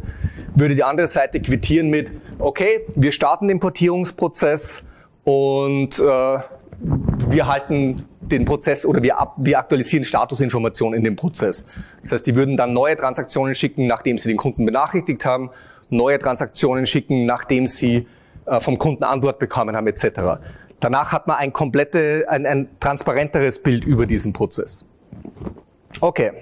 Speaker 1: würde die andere Seite quittieren mit, okay, wir starten den Portierungsprozess und äh, wir halten den Prozess oder wir, ab, wir aktualisieren Statusinformationen in dem Prozess. Das heißt, die würden dann neue Transaktionen schicken, nachdem sie den Kunden benachrichtigt haben, neue Transaktionen schicken, nachdem sie äh, vom Kunden Antwort bekommen haben, etc. Danach hat man ein komplette, ein, ein transparenteres Bild über diesen Prozess. Okay.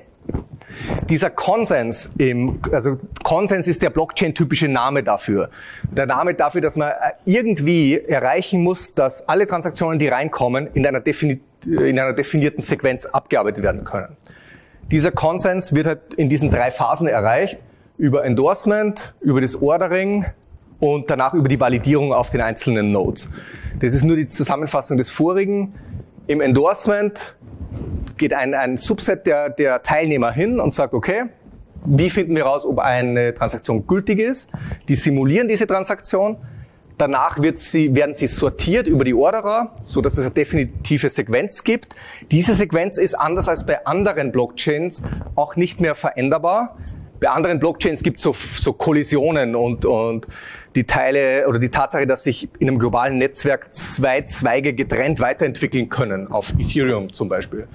Speaker 1: Dieser Konsens im, also Konsens ist der Blockchain-typische Name dafür. Der Name dafür, dass man irgendwie erreichen muss, dass alle Transaktionen, die reinkommen, in einer, defini in einer definierten Sequenz abgearbeitet werden können. Dieser Konsens wird halt in diesen drei Phasen erreicht. Über Endorsement, über das Ordering und danach über die Validierung auf den einzelnen Nodes. Das ist nur die Zusammenfassung des vorigen. Im Endorsement geht ein, ein Subset der, der Teilnehmer hin und sagt, okay, wie finden wir raus, ob eine Transaktion gültig ist? Die simulieren diese Transaktion. Danach sie, werden sie sortiert über die Orderer, so dass es eine definitive Sequenz gibt. Diese Sequenz ist anders als bei anderen Blockchains auch nicht mehr veränderbar. Bei anderen Blockchains gibt es so, so Kollisionen und, und die Teile oder die Tatsache, dass sich in einem globalen Netzwerk zwei Zweige getrennt weiterentwickeln können, auf Ethereum zum Beispiel.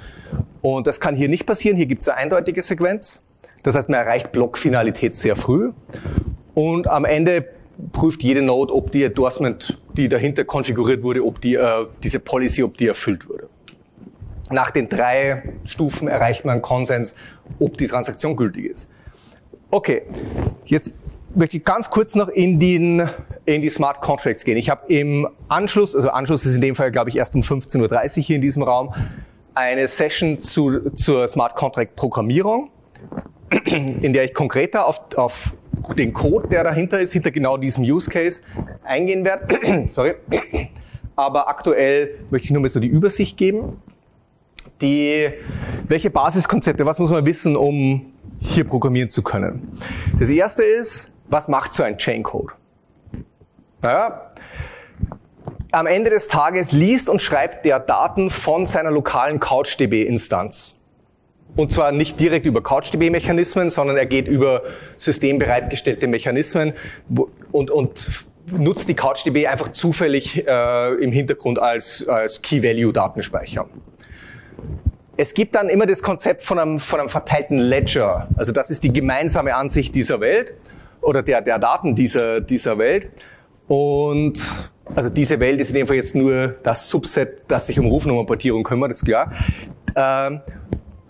Speaker 1: Und das kann hier nicht passieren. Hier gibt es eine eindeutige Sequenz. Das heißt, man erreicht Blockfinalität sehr früh. Und am Ende prüft jede Node, ob die Endorsement, die dahinter konfiguriert wurde, ob die, äh, diese Policy, ob die erfüllt wurde. Nach den drei Stufen erreicht man Konsens, ob die Transaktion gültig ist. Okay, jetzt möchte ich ganz kurz noch in, den, in die Smart Contracts gehen. Ich habe im Anschluss, also Anschluss ist in dem Fall, glaube ich, erst um 15.30 Uhr hier in diesem Raum, eine Session zu, zur Smart Contract Programmierung, in der ich konkreter auf, auf den Code, der dahinter ist, hinter genau diesem Use Case eingehen werde. (coughs) Sorry. Aber aktuell möchte ich nur mal so die Übersicht geben. Die, welche Basiskonzepte, was muss man wissen, um hier programmieren zu können? Das erste ist, was macht so ein Chaincode? Naja, am Ende des Tages liest und schreibt der Daten von seiner lokalen CouchDB-Instanz. Und zwar nicht direkt über CouchDB-Mechanismen, sondern er geht über systembereitgestellte Mechanismen und, und nutzt die CouchDB einfach zufällig äh, im Hintergrund als, als Key-Value-Datenspeicher. Es gibt dann immer das Konzept von einem, von einem verteilten Ledger. Also das ist die gemeinsame Ansicht dieser Welt oder der, der Daten dieser, dieser Welt. Und also diese Welt ist in dem Fall jetzt nur das Subset, das sich um Rufnummerportierung kümmert, ist klar. Ähm,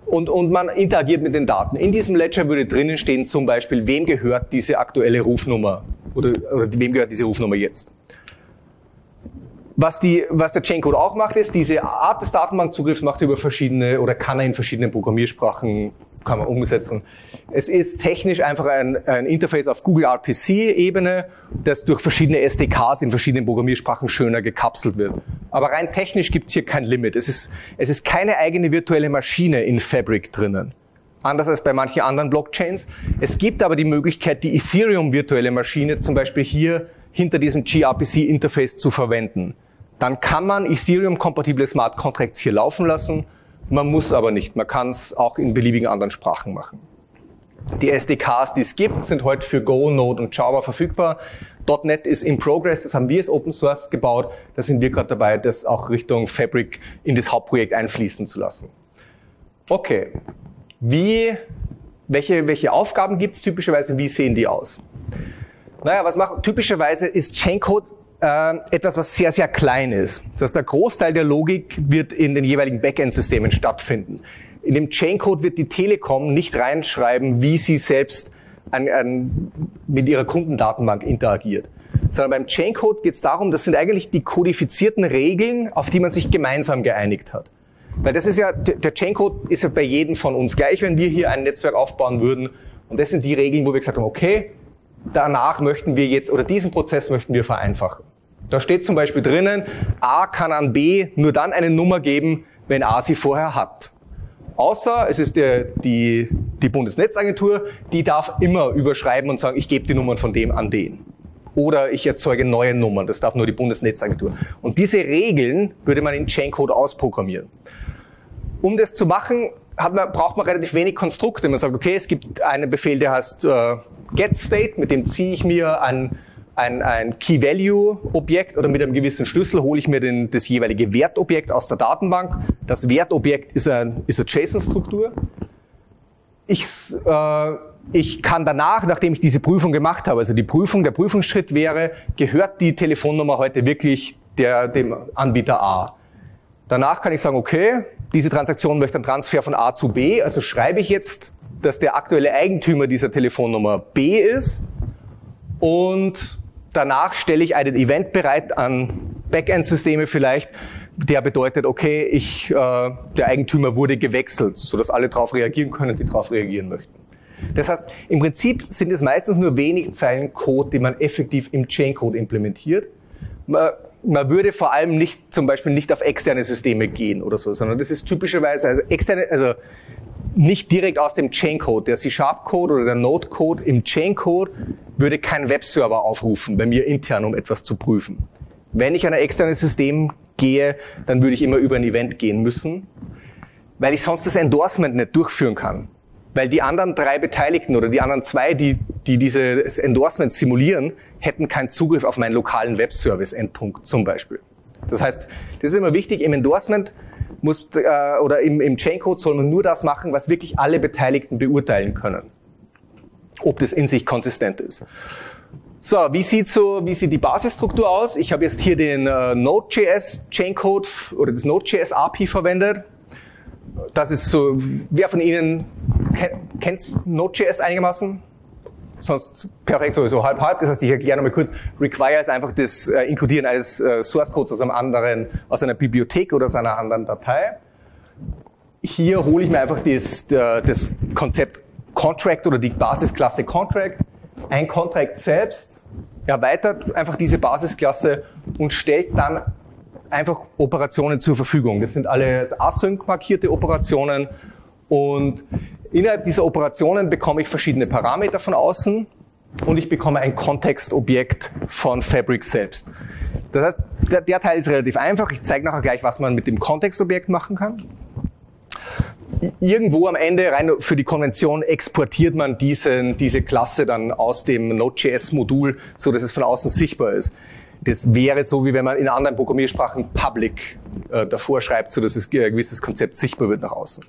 Speaker 1: und, und man interagiert mit den Daten. In diesem Ledger würde drinnen stehen zum Beispiel, wem gehört diese aktuelle Rufnummer oder, oder wem gehört diese Rufnummer jetzt. Was, die, was der Chaincode auch macht, ist, diese Art des Datenbankzugriffs macht über verschiedene oder kann er in verschiedenen Programmiersprachen kann man umsetzen. Es ist technisch einfach ein, ein Interface auf Google RPC-Ebene, das durch verschiedene SDKs in verschiedenen Programmiersprachen schöner gekapselt wird. Aber rein technisch gibt es hier kein Limit. Es ist, es ist keine eigene virtuelle Maschine in Fabric drinnen. Anders als bei manchen anderen Blockchains. Es gibt aber die Möglichkeit, die Ethereum-virtuelle Maschine zum Beispiel hier hinter diesem gRPC-Interface zu verwenden. Dann kann man Ethereum-kompatible Smart Contracts hier laufen lassen man muss aber nicht. Man kann es auch in beliebigen anderen Sprachen machen. Die SDKs, die es gibt, sind heute für Go, Node und Java verfügbar. .NET ist in Progress, das haben wir als Open Source gebaut. Da sind wir gerade dabei, das auch Richtung Fabric in das Hauptprojekt einfließen zu lassen. Okay, wie, welche, welche Aufgaben gibt es typischerweise, wie sehen die aus? Naja, was macht typischerweise ist Chaincode äh, etwas, was sehr, sehr klein ist. Das heißt, der Großteil der Logik wird in den jeweiligen Backend-Systemen stattfinden. In dem Chaincode wird die Telekom nicht reinschreiben, wie sie selbst an, an, mit ihrer Kundendatenbank interagiert. Sondern beim Chaincode geht es darum, das sind eigentlich die kodifizierten Regeln, auf die man sich gemeinsam geeinigt hat. Weil das ist ja, der Chaincode ist ja bei jedem von uns gleich, wenn wir hier ein Netzwerk aufbauen würden. Und das sind die Regeln, wo wir gesagt haben, okay, danach möchten wir jetzt, oder diesen Prozess möchten wir vereinfachen. Da steht zum Beispiel drinnen, A kann an B nur dann eine Nummer geben, wenn A sie vorher hat. Außer es ist der, die, die Bundesnetzagentur, die darf immer überschreiben und sagen, ich gebe die Nummern von dem an den. Oder ich erzeuge neue Nummern, das darf nur die Bundesnetzagentur. Und diese Regeln würde man in Chaincode ausprogrammieren. Um das zu machen, man, braucht man relativ wenig Konstrukte. Man sagt, okay, es gibt einen Befehl, der heißt äh, getState, mit dem ziehe ich mir ein, ein, ein Key-Value-Objekt oder mit einem gewissen Schlüssel hole ich mir den, das jeweilige Wertobjekt aus der Datenbank. Das Wertobjekt ist, ein, ist eine JSON-Struktur. Ich, äh, ich kann danach, nachdem ich diese Prüfung gemacht habe, also die Prüfung, der Prüfungsschritt wäre, gehört die Telefonnummer heute wirklich der, dem Anbieter A? Danach kann ich sagen, okay, diese Transaktion möchte einen Transfer von A zu B, also schreibe ich jetzt, dass der aktuelle Eigentümer dieser Telefonnummer B ist und danach stelle ich einen Event bereit an Backend-Systeme vielleicht, der bedeutet, okay, ich, äh, der Eigentümer wurde gewechselt, sodass alle darauf reagieren können, die darauf reagieren möchten. Das heißt, im Prinzip sind es meistens nur wenig Zeilen Code, die man effektiv im Chain-Code implementiert. Man, man würde vor allem nicht, zum Beispiel nicht auf externe Systeme gehen oder so, sondern das ist typischerweise, also externe, also nicht direkt aus dem Chaincode. Der C-Sharp-Code oder der Node-Code im Chaincode würde kein Webserver aufrufen bei mir intern, um etwas zu prüfen. Wenn ich an ein externes System gehe, dann würde ich immer über ein Event gehen müssen, weil ich sonst das Endorsement nicht durchführen kann. Weil die anderen drei Beteiligten oder die anderen zwei, die, die dieses Endorsement simulieren, hätten keinen Zugriff auf meinen lokalen Webservice-Endpunkt zum Beispiel. Das heißt, das ist immer wichtig, im Endorsement muss, äh, oder im, im Chaincode soll man nur das machen, was wirklich alle Beteiligten beurteilen können. Ob das in sich konsistent ist. So, wie sieht so, wie sieht die Basisstruktur aus? Ich habe jetzt hier den äh, Node.js Chaincode oder das Node.js API verwendet das ist so, wer von Ihnen kennt Node.js einigermaßen? Sonst perfekt sowieso halb halb. Das heißt, ich erkläre nochmal kurz. Require ist einfach das äh, Inkludieren eines äh, Source Codes aus einem anderen, aus einer Bibliothek oder aus einer anderen Datei. Hier hole ich mir einfach das, das Konzept Contract oder die Basisklasse Contract. Ein Contract selbst erweitert einfach diese Basisklasse und stellt dann einfach Operationen zur Verfügung. Das sind alles async markierte Operationen und innerhalb dieser Operationen bekomme ich verschiedene Parameter von außen und ich bekomme ein Kontextobjekt von Fabric selbst. Das heißt, der, der Teil ist relativ einfach. Ich zeige nachher gleich, was man mit dem Kontextobjekt machen kann. Irgendwo am Ende rein für die Konvention exportiert man diesen, diese Klasse dann aus dem Node.js-Modul, so dass es von außen sichtbar ist. Das wäre so, wie wenn man in anderen Programmiersprachen Public äh, davor schreibt, so dass es ein gewisses Konzept sichtbar wird nach außen.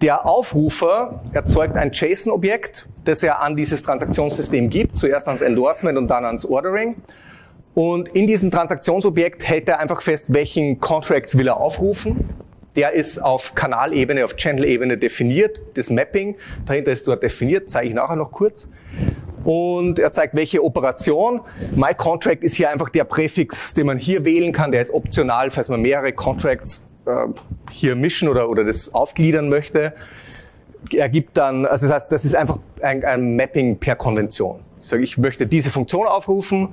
Speaker 1: Der Aufrufer erzeugt ein JSON-Objekt, das er an dieses Transaktionssystem gibt, zuerst ans Endorsement und dann ans Ordering. Und in diesem Transaktionsobjekt hält er einfach fest, welchen Contract will er aufrufen. Der ist auf Kanalebene, auf Channel-Ebene definiert. Das Mapping dahinter ist dort definiert, zeige ich nachher noch kurz und er zeigt, welche Operation. My Contract ist hier einfach der Präfix, den man hier wählen kann. Der ist optional, falls man mehrere Contracts hier mischen oder, oder das aufgliedern möchte. Er gibt dann, also das heißt, das ist einfach ein, ein Mapping per Konvention. Ich sage, ich möchte diese Funktion aufrufen.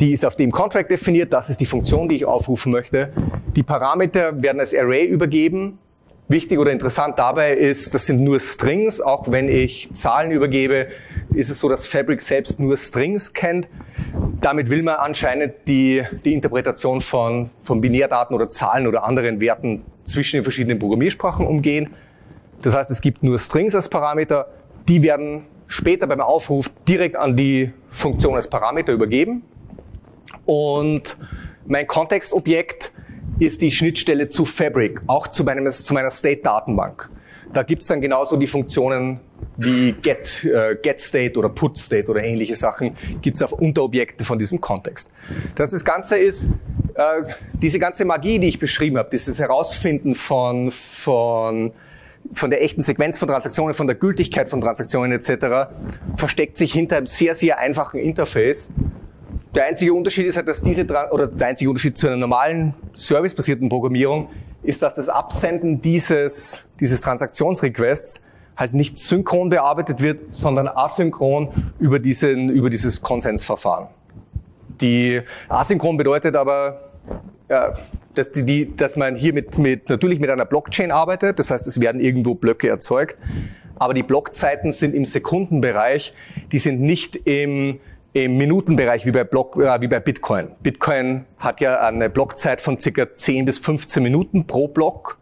Speaker 1: Die ist auf dem Contract definiert. Das ist die Funktion, die ich aufrufen möchte. Die Parameter werden als Array übergeben Wichtig oder interessant dabei ist, das sind nur Strings. Auch wenn ich Zahlen übergebe, ist es so, dass Fabric selbst nur Strings kennt. Damit will man anscheinend die, die Interpretation von, von Binärdaten oder Zahlen oder anderen Werten zwischen den verschiedenen Programmiersprachen umgehen. Das heißt, es gibt nur Strings als Parameter. Die werden später beim Aufruf direkt an die Funktion als Parameter übergeben. Und mein Kontextobjekt ist die Schnittstelle zu Fabric, auch zu, meinem, zu meiner State-Datenbank. Da gibt's dann genauso die Funktionen wie get, äh, get state oder put state oder ähnliche Sachen gibt es auf Unterobjekte von diesem Kontext. Das, das Ganze ist äh, diese ganze Magie, die ich beschrieben habe, dieses Herausfinden von, von von der echten Sequenz von Transaktionen, von der Gültigkeit von Transaktionen etc. versteckt sich hinter einem sehr, sehr einfachen Interface. Der einzige Unterschied ist halt, dass diese, oder der einzige Unterschied zu einer normalen servicebasierten Programmierung ist, dass das Absenden dieses, dieses Transaktionsrequests halt nicht synchron bearbeitet wird, sondern asynchron über, diesen, über dieses Konsensverfahren. Die asynchron bedeutet aber, ja, dass, die, die, dass man hier mit, mit, natürlich mit einer Blockchain arbeitet, das heißt, es werden irgendwo Blöcke erzeugt, aber die Blockzeiten sind im Sekundenbereich, die sind nicht im, im Minutenbereich wie bei, Block, äh, wie bei Bitcoin. Bitcoin hat ja eine Blockzeit von circa 10 bis 15 Minuten pro Block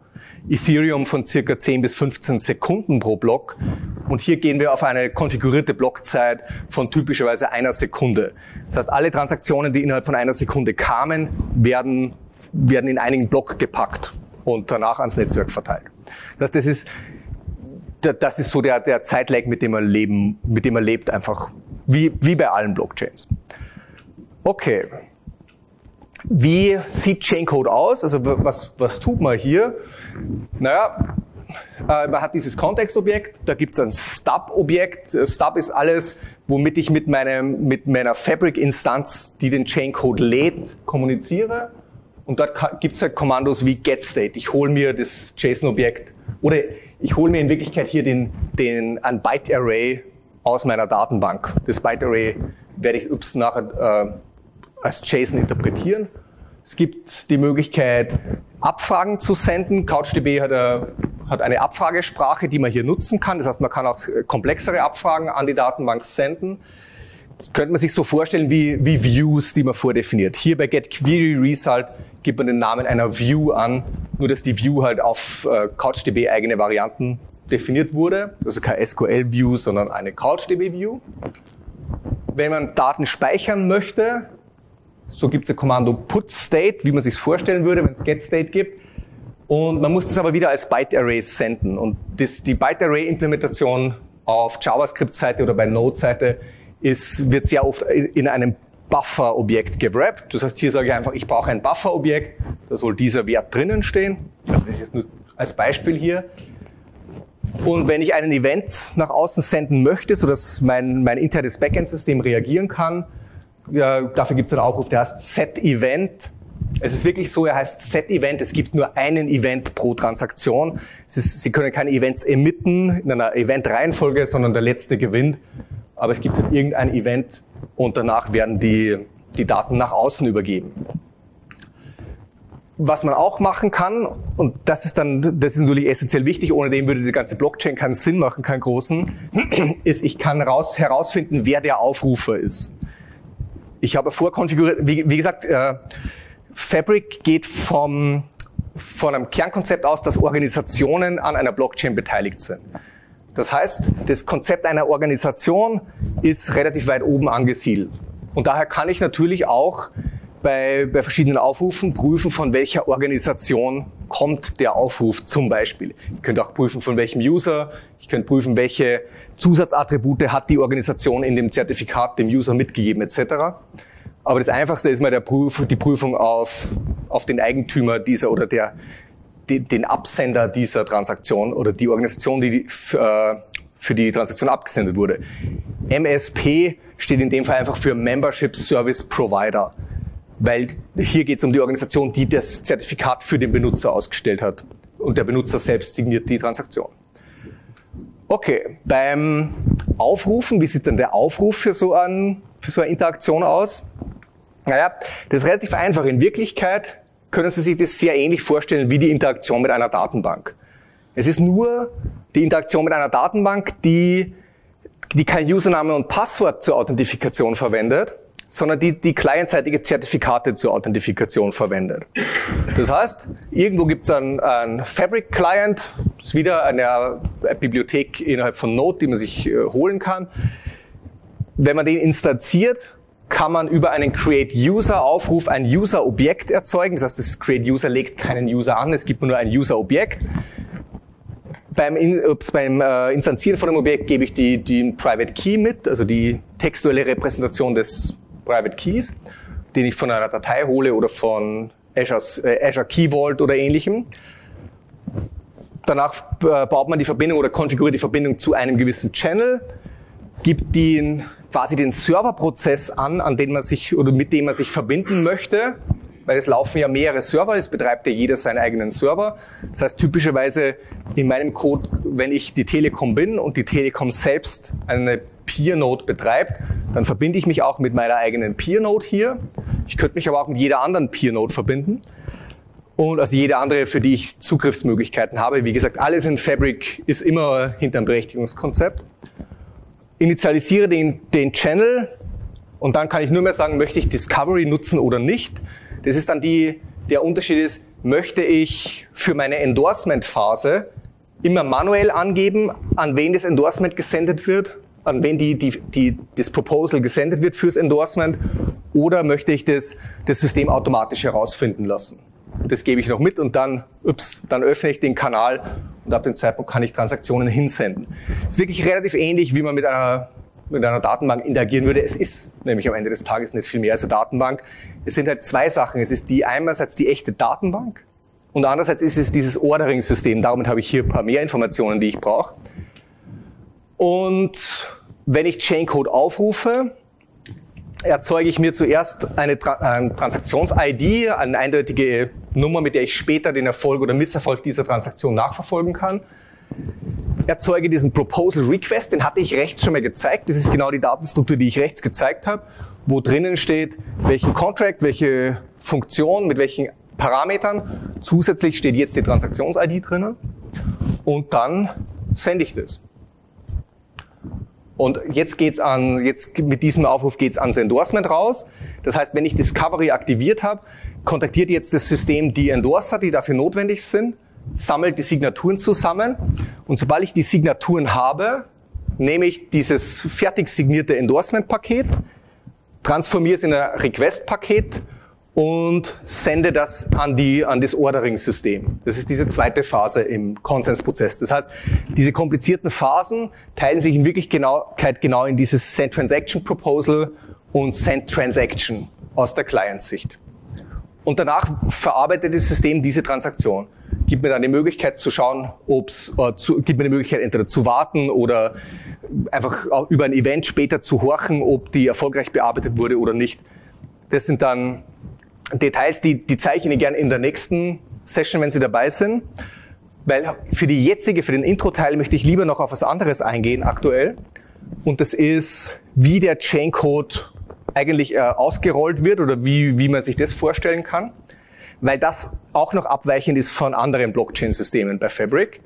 Speaker 1: Ethereum von circa 10 bis 15 Sekunden pro Block. Und hier gehen wir auf eine konfigurierte Blockzeit von typischerweise einer Sekunde. Das heißt, alle Transaktionen, die innerhalb von einer Sekunde kamen, werden, werden in einigen Block gepackt und danach ans Netzwerk verteilt. Das, das ist, das ist so der, der Zeitlag, mit dem man leben, mit dem man lebt, einfach wie, wie bei allen Blockchains. Okay. Wie sieht Chaincode aus? Also was, was tut man hier? Naja, äh, man hat dieses Kontextobjekt, da gibt es ein Stub-Objekt. Äh, Stub ist alles, womit ich mit, meinem, mit meiner Fabric-Instanz, die den Chaincode lädt, kommuniziere. Und dort gibt es halt Kommandos wie getState. Ich hole mir das JSON-Objekt oder ich hole mir in Wirklichkeit hier den, den, ein Byte-Array aus meiner Datenbank. Das Byte-Array werde ich ups, nachher äh, als JSON interpretieren. Es gibt die Möglichkeit, Abfragen zu senden. CouchDB hat, eine, hat eine Abfragesprache, die man hier nutzen kann. Das heißt, man kann auch komplexere Abfragen an die Datenbank senden. Könnte man sich so vorstellen wie, wie Views, die man vordefiniert. Hier bei getQueryResult gibt man den Namen einer View an, nur dass die View halt auf äh, CouchDB eigene Varianten definiert wurde. Also kein SQL-View, sondern eine CouchDB-View. Wenn man Daten speichern möchte, so gibt es ein Kommando put state, wie man sich vorstellen würde, wenn es get state gibt. Und man muss das aber wieder als Byte Arrays senden. Und das, die Byte Array Implementation auf JavaScript-Seite oder bei Node-Seite wird sehr oft in einem Buffer-Objekt gewrappt. Das heißt, hier sage ich einfach, ich brauche ein Buffer-Objekt, da soll dieser Wert drinnen stehen. Also das ist nur als Beispiel hier. Und wenn ich einen Event nach außen senden möchte, sodass mein, mein internes Backend-System reagieren kann, ja, dafür gibt es einen Aufruf, der heißt Set-Event. Es ist wirklich so, er heißt Set-Event. Es gibt nur einen Event pro Transaktion. Ist, Sie können keine Events emitten in einer Event-Reihenfolge, sondern der letzte gewinnt. Aber es gibt halt irgendein Event und danach werden die, die Daten nach außen übergeben. Was man auch machen kann, und das ist dann, das ist natürlich essentiell wichtig, ohne dem würde die ganze Blockchain keinen Sinn machen, keinen großen, (clears throat) ist, ich kann raus, herausfinden, wer der Aufrufer ist. Ich habe vorkonfiguriert, wie, wie gesagt, äh, Fabric geht vom, von einem Kernkonzept aus, dass Organisationen an einer Blockchain beteiligt sind. Das heißt, das Konzept einer Organisation ist relativ weit oben angesiedelt. Und daher kann ich natürlich auch bei, bei verschiedenen Aufrufen prüfen, von welcher Organisation kommt der Aufruf zum Beispiel. Ich könnte auch prüfen, von welchem User. Ich könnte prüfen, welche Zusatzattribute hat die Organisation in dem Zertifikat dem User mitgegeben etc. Aber das Einfachste ist mal der Prüf, die Prüfung auf, auf den Eigentümer dieser oder der, den Absender dieser Transaktion oder die Organisation, die äh, für die Transaktion abgesendet wurde. MSP steht in dem Fall einfach für Membership Service Provider weil hier geht es um die Organisation, die das Zertifikat für den Benutzer ausgestellt hat. Und der Benutzer selbst signiert die Transaktion. Okay, beim Aufrufen, wie sieht denn der Aufruf für so, ein, für so eine Interaktion aus? Naja, das ist relativ einfach. In Wirklichkeit können Sie sich das sehr ähnlich vorstellen wie die Interaktion mit einer Datenbank. Es ist nur die Interaktion mit einer Datenbank, die, die kein Username und Passwort zur Authentifikation verwendet, sondern die, die clientseitige Zertifikate zur Authentifikation verwendet. Das heißt, irgendwo gibt es einen, einen Fabric-Client, das ist wieder eine Bibliothek innerhalb von Node, die man sich äh, holen kann. Wenn man den instanziert, kann man über einen Create-User-Aufruf ein User-Objekt erzeugen. Das heißt, das Create-User legt keinen User an, es gibt nur ein User-Objekt. beim, beim äh, Instanzieren von einem Objekt gebe ich die, den Private Key mit, also die textuelle Repräsentation des Private Keys, den ich von einer Datei hole oder von Azure's, äh, Azure Key Vault oder ähnlichem. Danach äh, baut man die Verbindung oder konfiguriert die Verbindung zu einem gewissen Channel, gibt den, quasi den Serverprozess an, an den man sich oder mit dem man sich verbinden möchte weil es laufen ja mehrere Server, es betreibt ja jeder seinen eigenen Server. Das heißt typischerweise in meinem Code, wenn ich die Telekom bin und die Telekom selbst eine Peer-Node betreibt, dann verbinde ich mich auch mit meiner eigenen Peer-Node hier. Ich könnte mich aber auch mit jeder anderen Peer-Node verbinden. Und also jede andere, für die ich Zugriffsmöglichkeiten habe. Wie gesagt, alles in Fabric ist immer hinter einem Berechtigungskonzept. Initialisiere den, den Channel und dann kann ich nur mehr sagen, möchte ich Discovery nutzen oder nicht. Das ist dann die, der Unterschied ist, möchte ich für meine Endorsement-Phase immer manuell angeben, an wen das Endorsement gesendet wird, an wen die, die, die, das Proposal gesendet wird fürs Endorsement, oder möchte ich das, das System automatisch herausfinden lassen. Das gebe ich noch mit und dann, ups, dann öffne ich den Kanal und ab dem Zeitpunkt kann ich Transaktionen hinsenden. Das ist wirklich relativ ähnlich, wie man mit einer mit einer Datenbank interagieren würde. Es ist nämlich am Ende des Tages nicht viel mehr als eine Datenbank. Es sind halt zwei Sachen. Es ist die einerseits die echte Datenbank und andererseits ist es dieses Ordering-System. Damit habe ich hier ein paar mehr Informationen, die ich brauche. Und wenn ich Chaincode aufrufe, erzeuge ich mir zuerst eine, Tra Transaktions-ID, eine eindeutige Nummer, mit der ich später den Erfolg oder Misserfolg dieser Transaktion nachverfolgen kann erzeuge diesen Proposal Request, den hatte ich rechts schon mal gezeigt. Das ist genau die Datenstruktur, die ich rechts gezeigt habe, wo drinnen steht, welchen Contract, welche Funktion, mit welchen Parametern. Zusätzlich steht jetzt die Transaktions-ID drinnen. Und dann sende ich das. Und jetzt geht's an, jetzt mit diesem Aufruf geht's ans Endorsement raus. Das heißt, wenn ich Discovery aktiviert habe, kontaktiert jetzt das System die Endorser, die dafür notwendig sind sammelt die Signaturen zusammen und sobald ich die Signaturen habe, nehme ich dieses fertig signierte Endorsement-Paket, transformiere es in ein Request-Paket und sende das an, die, an das Ordering-System. Das ist diese zweite Phase im Konsensprozess. Das heißt, diese komplizierten Phasen teilen sich in Wirklichkeit genau in dieses Send Transaction Proposal und Send Transaction aus der Client-Sicht. Und danach verarbeitet das System diese Transaktion gibt mir dann die Möglichkeit zu schauen, ob es, äh, zu, gibt mir die Möglichkeit entweder zu warten oder einfach über ein Event später zu horchen, ob die erfolgreich bearbeitet wurde oder nicht. Das sind dann Details, die, die zeige ich Ihnen gerne in der nächsten Session, wenn Sie dabei sind. Weil für die jetzige, für den Intro-Teil möchte ich lieber noch auf was anderes eingehen aktuell. Und das ist, wie der Chaincode eigentlich äh, ausgerollt wird oder wie, wie man sich das vorstellen kann weil das auch noch abweichend ist von anderen Blockchain-Systemen bei Fabric.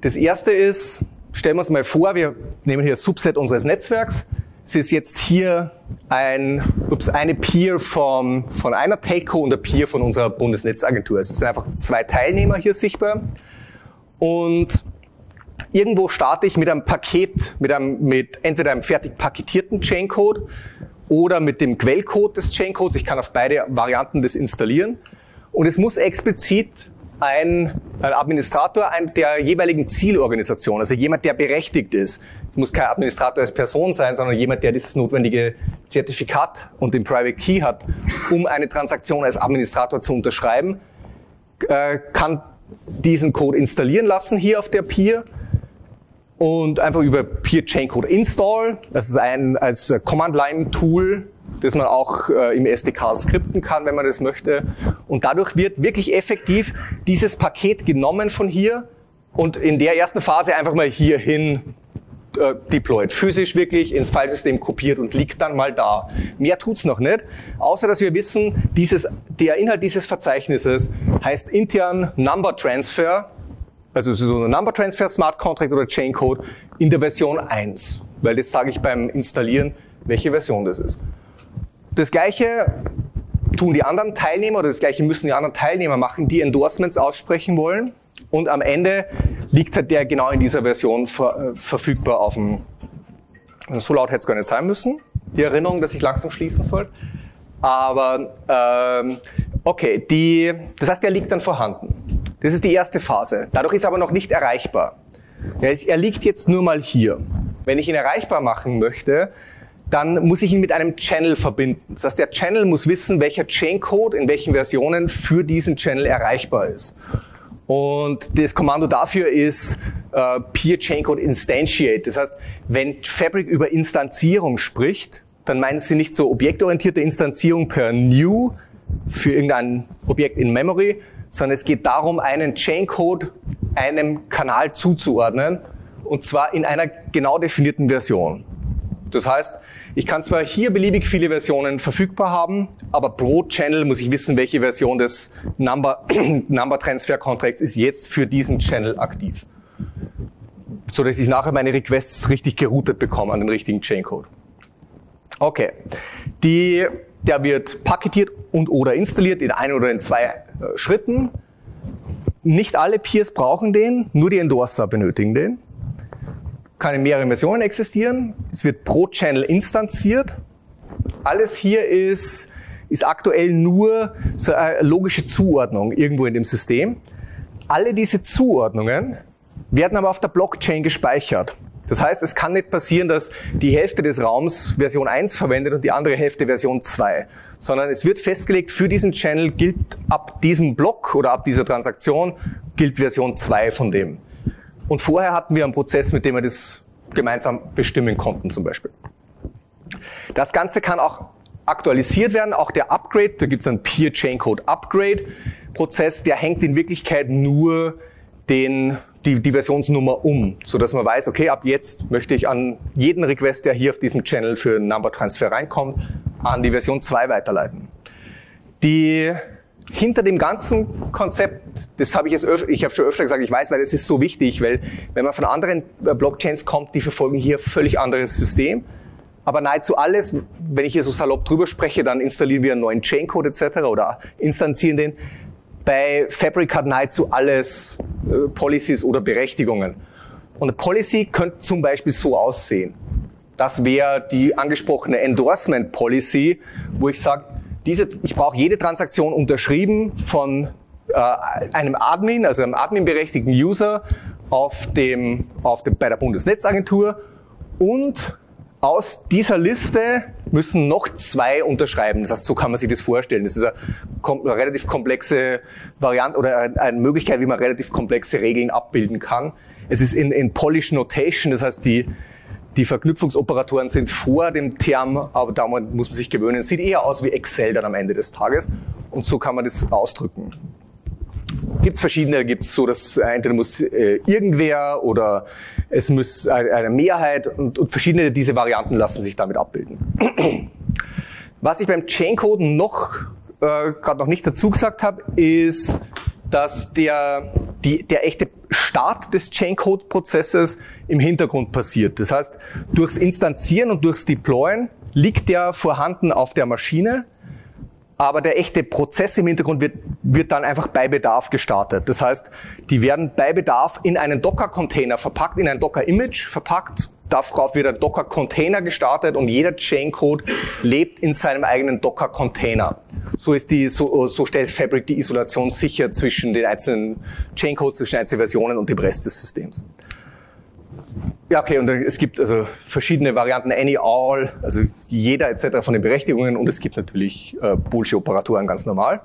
Speaker 1: Das erste ist, stellen wir uns mal vor, wir nehmen hier ein Subset unseres Netzwerks. Es ist jetzt hier ein, ups, eine Peer vom, von einer Telco und eine Peer von unserer Bundesnetzagentur. Es sind einfach zwei Teilnehmer hier sichtbar. Und irgendwo starte ich mit einem Paket, mit, einem, mit entweder einem fertig paketierten Chaincode oder mit dem Quellcode des Chaincodes. Ich kann auf beide Varianten das installieren. Und es muss explizit ein, ein Administrator ein, der jeweiligen Zielorganisation, also jemand, der berechtigt ist. Es muss kein Administrator als Person sein, sondern jemand, der dieses notwendige Zertifikat und den Private Key hat, um eine Transaktion als Administrator zu unterschreiben, äh, kann diesen Code installieren lassen hier auf der Peer und einfach über Peer Chain Code Install, das ist ein als Command Line Tool das man auch äh, im SDK skripten kann, wenn man das möchte. Und dadurch wird wirklich effektiv dieses Paket genommen von hier und in der ersten Phase einfach mal hierhin äh, deployed. Physisch wirklich ins Filesystem kopiert und liegt dann mal da. Mehr tut's noch nicht, außer dass wir wissen, dieses, der Inhalt dieses Verzeichnisses heißt intern Number Transfer, also so ein Number Transfer Smart Contract oder Chain Code in der Version 1, weil das sage ich beim Installieren, welche Version das ist. Das Gleiche tun die anderen Teilnehmer oder das Gleiche müssen die anderen Teilnehmer machen, die Endorsements aussprechen wollen. Und am Ende liegt halt der genau in dieser Version ver, äh, verfügbar auf dem, so laut hätte es gar nicht sein müssen, die Erinnerung, dass ich langsam schließen soll. Aber ähm, okay, die, das heißt, der liegt dann vorhanden. Das ist die erste Phase. Dadurch ist er aber noch nicht erreichbar. Er liegt jetzt nur mal hier. Wenn ich ihn erreichbar machen möchte, dann muss ich ihn mit einem Channel verbinden. Das heißt, der Channel muss wissen, welcher Chaincode in welchen Versionen für diesen Channel erreichbar ist. Und das Kommando dafür ist äh, Peer Chaincode Instantiate. Das heißt, wenn Fabric über Instanzierung spricht, dann meinen sie nicht so objektorientierte Instanzierung per New für irgendein Objekt in Memory, sondern es geht darum, einen Chaincode einem Kanal zuzuordnen und zwar in einer genau definierten Version. Das heißt, ich kann zwar hier beliebig viele Versionen verfügbar haben, aber pro Channel muss ich wissen, welche Version des Number, (clears throat) Number Transfer Contracts ist jetzt für diesen Channel aktiv. So dass ich nachher meine Requests richtig geroutet bekomme an den richtigen Chaincode. Okay. Die, der wird paketiert und oder installiert in ein oder in zwei äh, Schritten. Nicht alle Peers brauchen den, nur die Endorser benötigen den. Kann in mehreren Versionen existieren. Es wird pro Channel instanziert. Alles hier ist, ist aktuell nur so eine logische Zuordnung irgendwo in dem System. Alle diese Zuordnungen werden aber auf der Blockchain gespeichert. Das heißt, es kann nicht passieren, dass die Hälfte des Raums Version 1 verwendet und die andere Hälfte Version 2, sondern es wird festgelegt, für diesen Channel gilt ab diesem Block oder ab dieser Transaktion gilt Version 2 von dem. Und vorher hatten wir einen Prozess, mit dem wir das gemeinsam bestimmen konnten zum Beispiel. Das Ganze kann auch aktualisiert werden, auch der Upgrade, da gibt es einen Peer Chain Code Upgrade Prozess, der hängt in Wirklichkeit nur den die, die Versionsnummer um, so dass man weiß, okay, ab jetzt möchte ich an jeden Request, der hier auf diesem Channel für Number Transfer reinkommt, an die Version 2 weiterleiten. Die hinter dem ganzen Konzept, das habe ich jetzt öfter, ich habe schon öfter gesagt, ich weiß, weil es ist so wichtig, weil wenn man von anderen äh, Blockchains kommt, die verfolgen hier völlig anderes System. Aber nahezu alles, wenn ich hier so salopp drüber spreche, dann installieren wir einen neuen Chaincode etc. oder instanzieren den. Bei Fabric hat nahezu alles äh, Policies oder Berechtigungen. Und eine Policy könnte zum Beispiel so aussehen. Das wäre die angesprochene Endorsement Policy, wo ich sage, diese, ich brauche jede Transaktion unterschrieben von äh, einem Admin, also einem adminberechtigten User auf dem, auf dem, bei der Bundesnetzagentur und aus dieser Liste müssen noch zwei unterschreiben. Das heißt, so kann man sich das vorstellen. Das ist eine, eine relativ komplexe Variante oder eine Möglichkeit, wie man relativ komplexe Regeln abbilden kann. Es ist in, in Polish Notation, das heißt, die, die Verknüpfungsoperatoren sind vor dem Term, aber da muss man sich gewöhnen. Sieht eher aus wie Excel dann am Ende des Tages. Und so kann man das ausdrücken gibt es verschiedene, gibt es so, dass entweder muss äh, irgendwer oder es muss eine Mehrheit und, und verschiedene diese Varianten lassen sich damit abbilden. Was ich beim Chaincode noch äh, gerade noch nicht dazu gesagt habe, ist, dass der, die, der echte Start des Chaincode-Prozesses im Hintergrund passiert. Das heißt, durchs Instanzieren und durchs Deployen liegt der vorhanden auf der Maschine aber der echte Prozess im Hintergrund wird, wird dann einfach bei Bedarf gestartet. Das heißt, die werden bei Bedarf in einen Docker-Container verpackt, in ein Docker-Image verpackt. Darauf wird ein Docker-Container gestartet und jeder Chain-Code lebt in seinem eigenen Docker-Container. So ist die, so, so stellt Fabric die Isolation sicher zwischen den einzelnen Chain-Codes, zwischen einzelnen Versionen und dem Rest des Systems. Ja, okay, und es gibt also verschiedene Varianten, any, all, also jeder etc. von den Berechtigungen und es gibt natürlich äh, Bullshit-Operatoren ganz normal.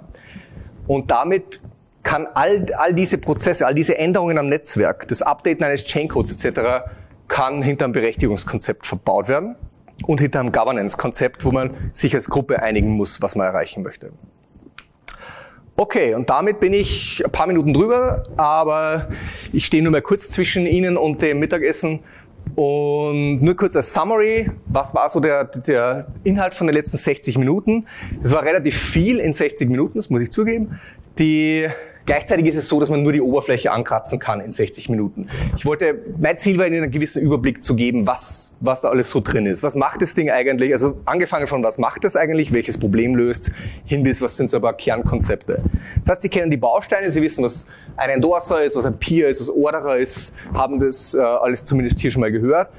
Speaker 1: Und damit kann all, all diese Prozesse, all diese Änderungen am Netzwerk, das Updaten eines Chaincodes etc. kann hinter einem Berechtigungskonzept verbaut werden und hinter einem Governance-Konzept, wo man sich als Gruppe einigen muss, was man erreichen möchte. Okay, und damit bin ich ein paar Minuten drüber, aber ich stehe nur mal kurz zwischen Ihnen und dem Mittagessen. Und nur kurz als Summary, was war so der, der Inhalt von den letzten 60 Minuten? Es war relativ viel in 60 Minuten, das muss ich zugeben. Die Gleichzeitig ist es so, dass man nur die Oberfläche ankratzen kann in 60 Minuten. Ich wollte, mein Ziel war, Ihnen einen gewissen Überblick zu geben, was, was da alles so drin ist. Was macht das Ding eigentlich? Also angefangen von, was macht das eigentlich? Welches Problem löst? Hin bis, was sind so ein paar Kernkonzepte? Das heißt, Sie kennen die Bausteine, Sie wissen, was ein Endorser ist, was ein Peer ist, was Orderer ist, haben das äh, alles zumindest hier schon mal gehört.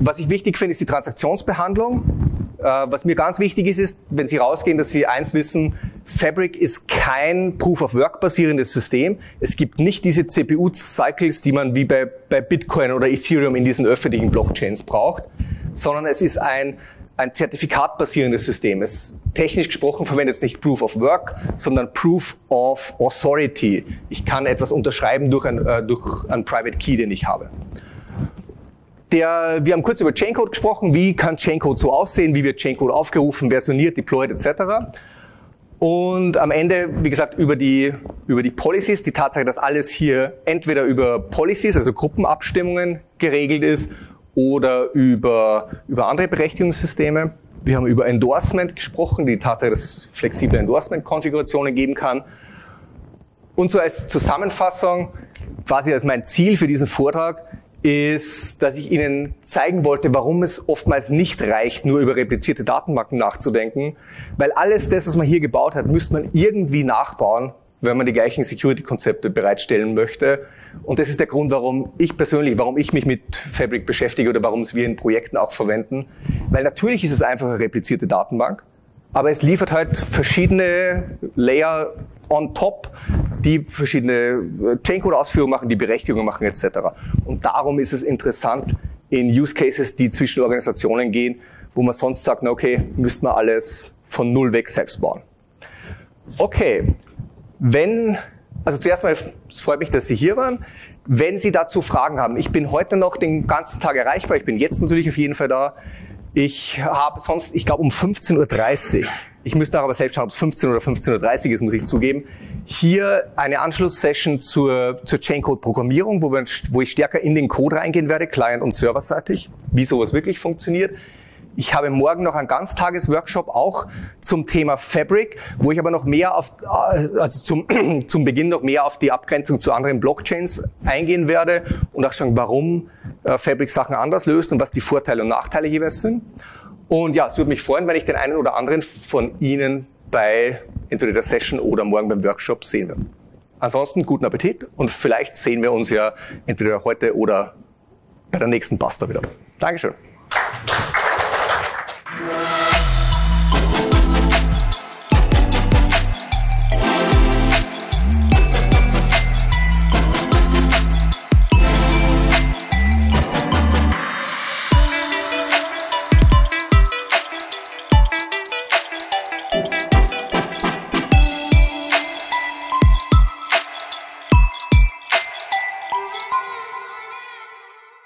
Speaker 1: Was ich wichtig finde, ist die Transaktionsbehandlung. Äh, was mir ganz wichtig ist, ist, wenn Sie rausgehen, dass Sie eins wissen, Fabric ist kein Proof-of-Work basierendes System. Es gibt nicht diese CPU-Cycles, die man wie bei, bei Bitcoin oder Ethereum in diesen öffentlichen Blockchains braucht, sondern es ist ein, ein zertifikatbasierendes System. Es, technisch gesprochen verwendet es nicht Proof of Work, sondern Proof of Authority. Ich kann etwas unterschreiben durch, ein, äh, durch einen Private Key, den ich habe. Der, wir haben kurz über Chaincode gesprochen. Wie kann Chaincode so aussehen? Wie wird Chaincode aufgerufen, versioniert, deployed etc. Und am Ende, wie gesagt, über die, über die Policies, die Tatsache, dass alles hier entweder über Policies, also Gruppenabstimmungen geregelt ist, oder über, über andere Berechtigungssysteme. Wir haben über Endorsement gesprochen, die Tatsache, dass es flexible Endorsement-Konfigurationen geben kann. Und so als Zusammenfassung, quasi als mein Ziel für diesen Vortrag, ist, dass ich Ihnen zeigen wollte, warum es oftmals nicht reicht, nur über replizierte Datenbanken nachzudenken, weil alles das, was man hier gebaut hat, müsste man irgendwie nachbauen, wenn man die gleichen Security-Konzepte bereitstellen möchte. Und das ist der Grund, warum ich persönlich, warum ich mich mit Fabric beschäftige oder warum es wir in Projekten auch verwenden. Weil natürlich ist es einfach eine replizierte Datenbank, aber es liefert halt verschiedene Layer on top, die verschiedene Chaincode-Ausführungen machen, die Berechtigungen machen etc. Und darum ist es interessant in Use Cases, die zwischen Organisationen gehen, wo man sonst sagt, na okay, müsste man alles von null weg selbst bauen. Okay, wenn, also zuerst mal, es freut mich, dass Sie hier waren. Wenn Sie dazu Fragen haben, ich bin heute noch den ganzen Tag erreichbar, ich bin jetzt natürlich auf jeden Fall da. Ich habe sonst, ich glaube um 15.30 Uhr, ich müsste aber selbst schauen, ob es 15 oder 15.30 Uhr ist, muss ich zugeben, hier eine Anschlusssession zur, zur Chaincode-Programmierung, wo, wo ich stärker in den Code reingehen werde, Client- und Serverseitig, wie sowas wirklich funktioniert. Ich habe morgen noch einen Ganztagesworkshop auch zum Thema Fabric, wo ich aber noch mehr auf, also zum, (clears throat) zum Beginn noch mehr auf die Abgrenzung zu anderen Blockchains eingehen werde und auch schauen, warum äh, Fabric Sachen anders löst und was die Vorteile und Nachteile jeweils sind. Und ja, es würde mich freuen, wenn ich den einen oder anderen von Ihnen bei entweder der Session oder morgen beim Workshop sehen werde. Ansonsten guten Appetit und vielleicht sehen wir uns ja entweder heute oder bei der nächsten Pasta wieder. Dankeschön.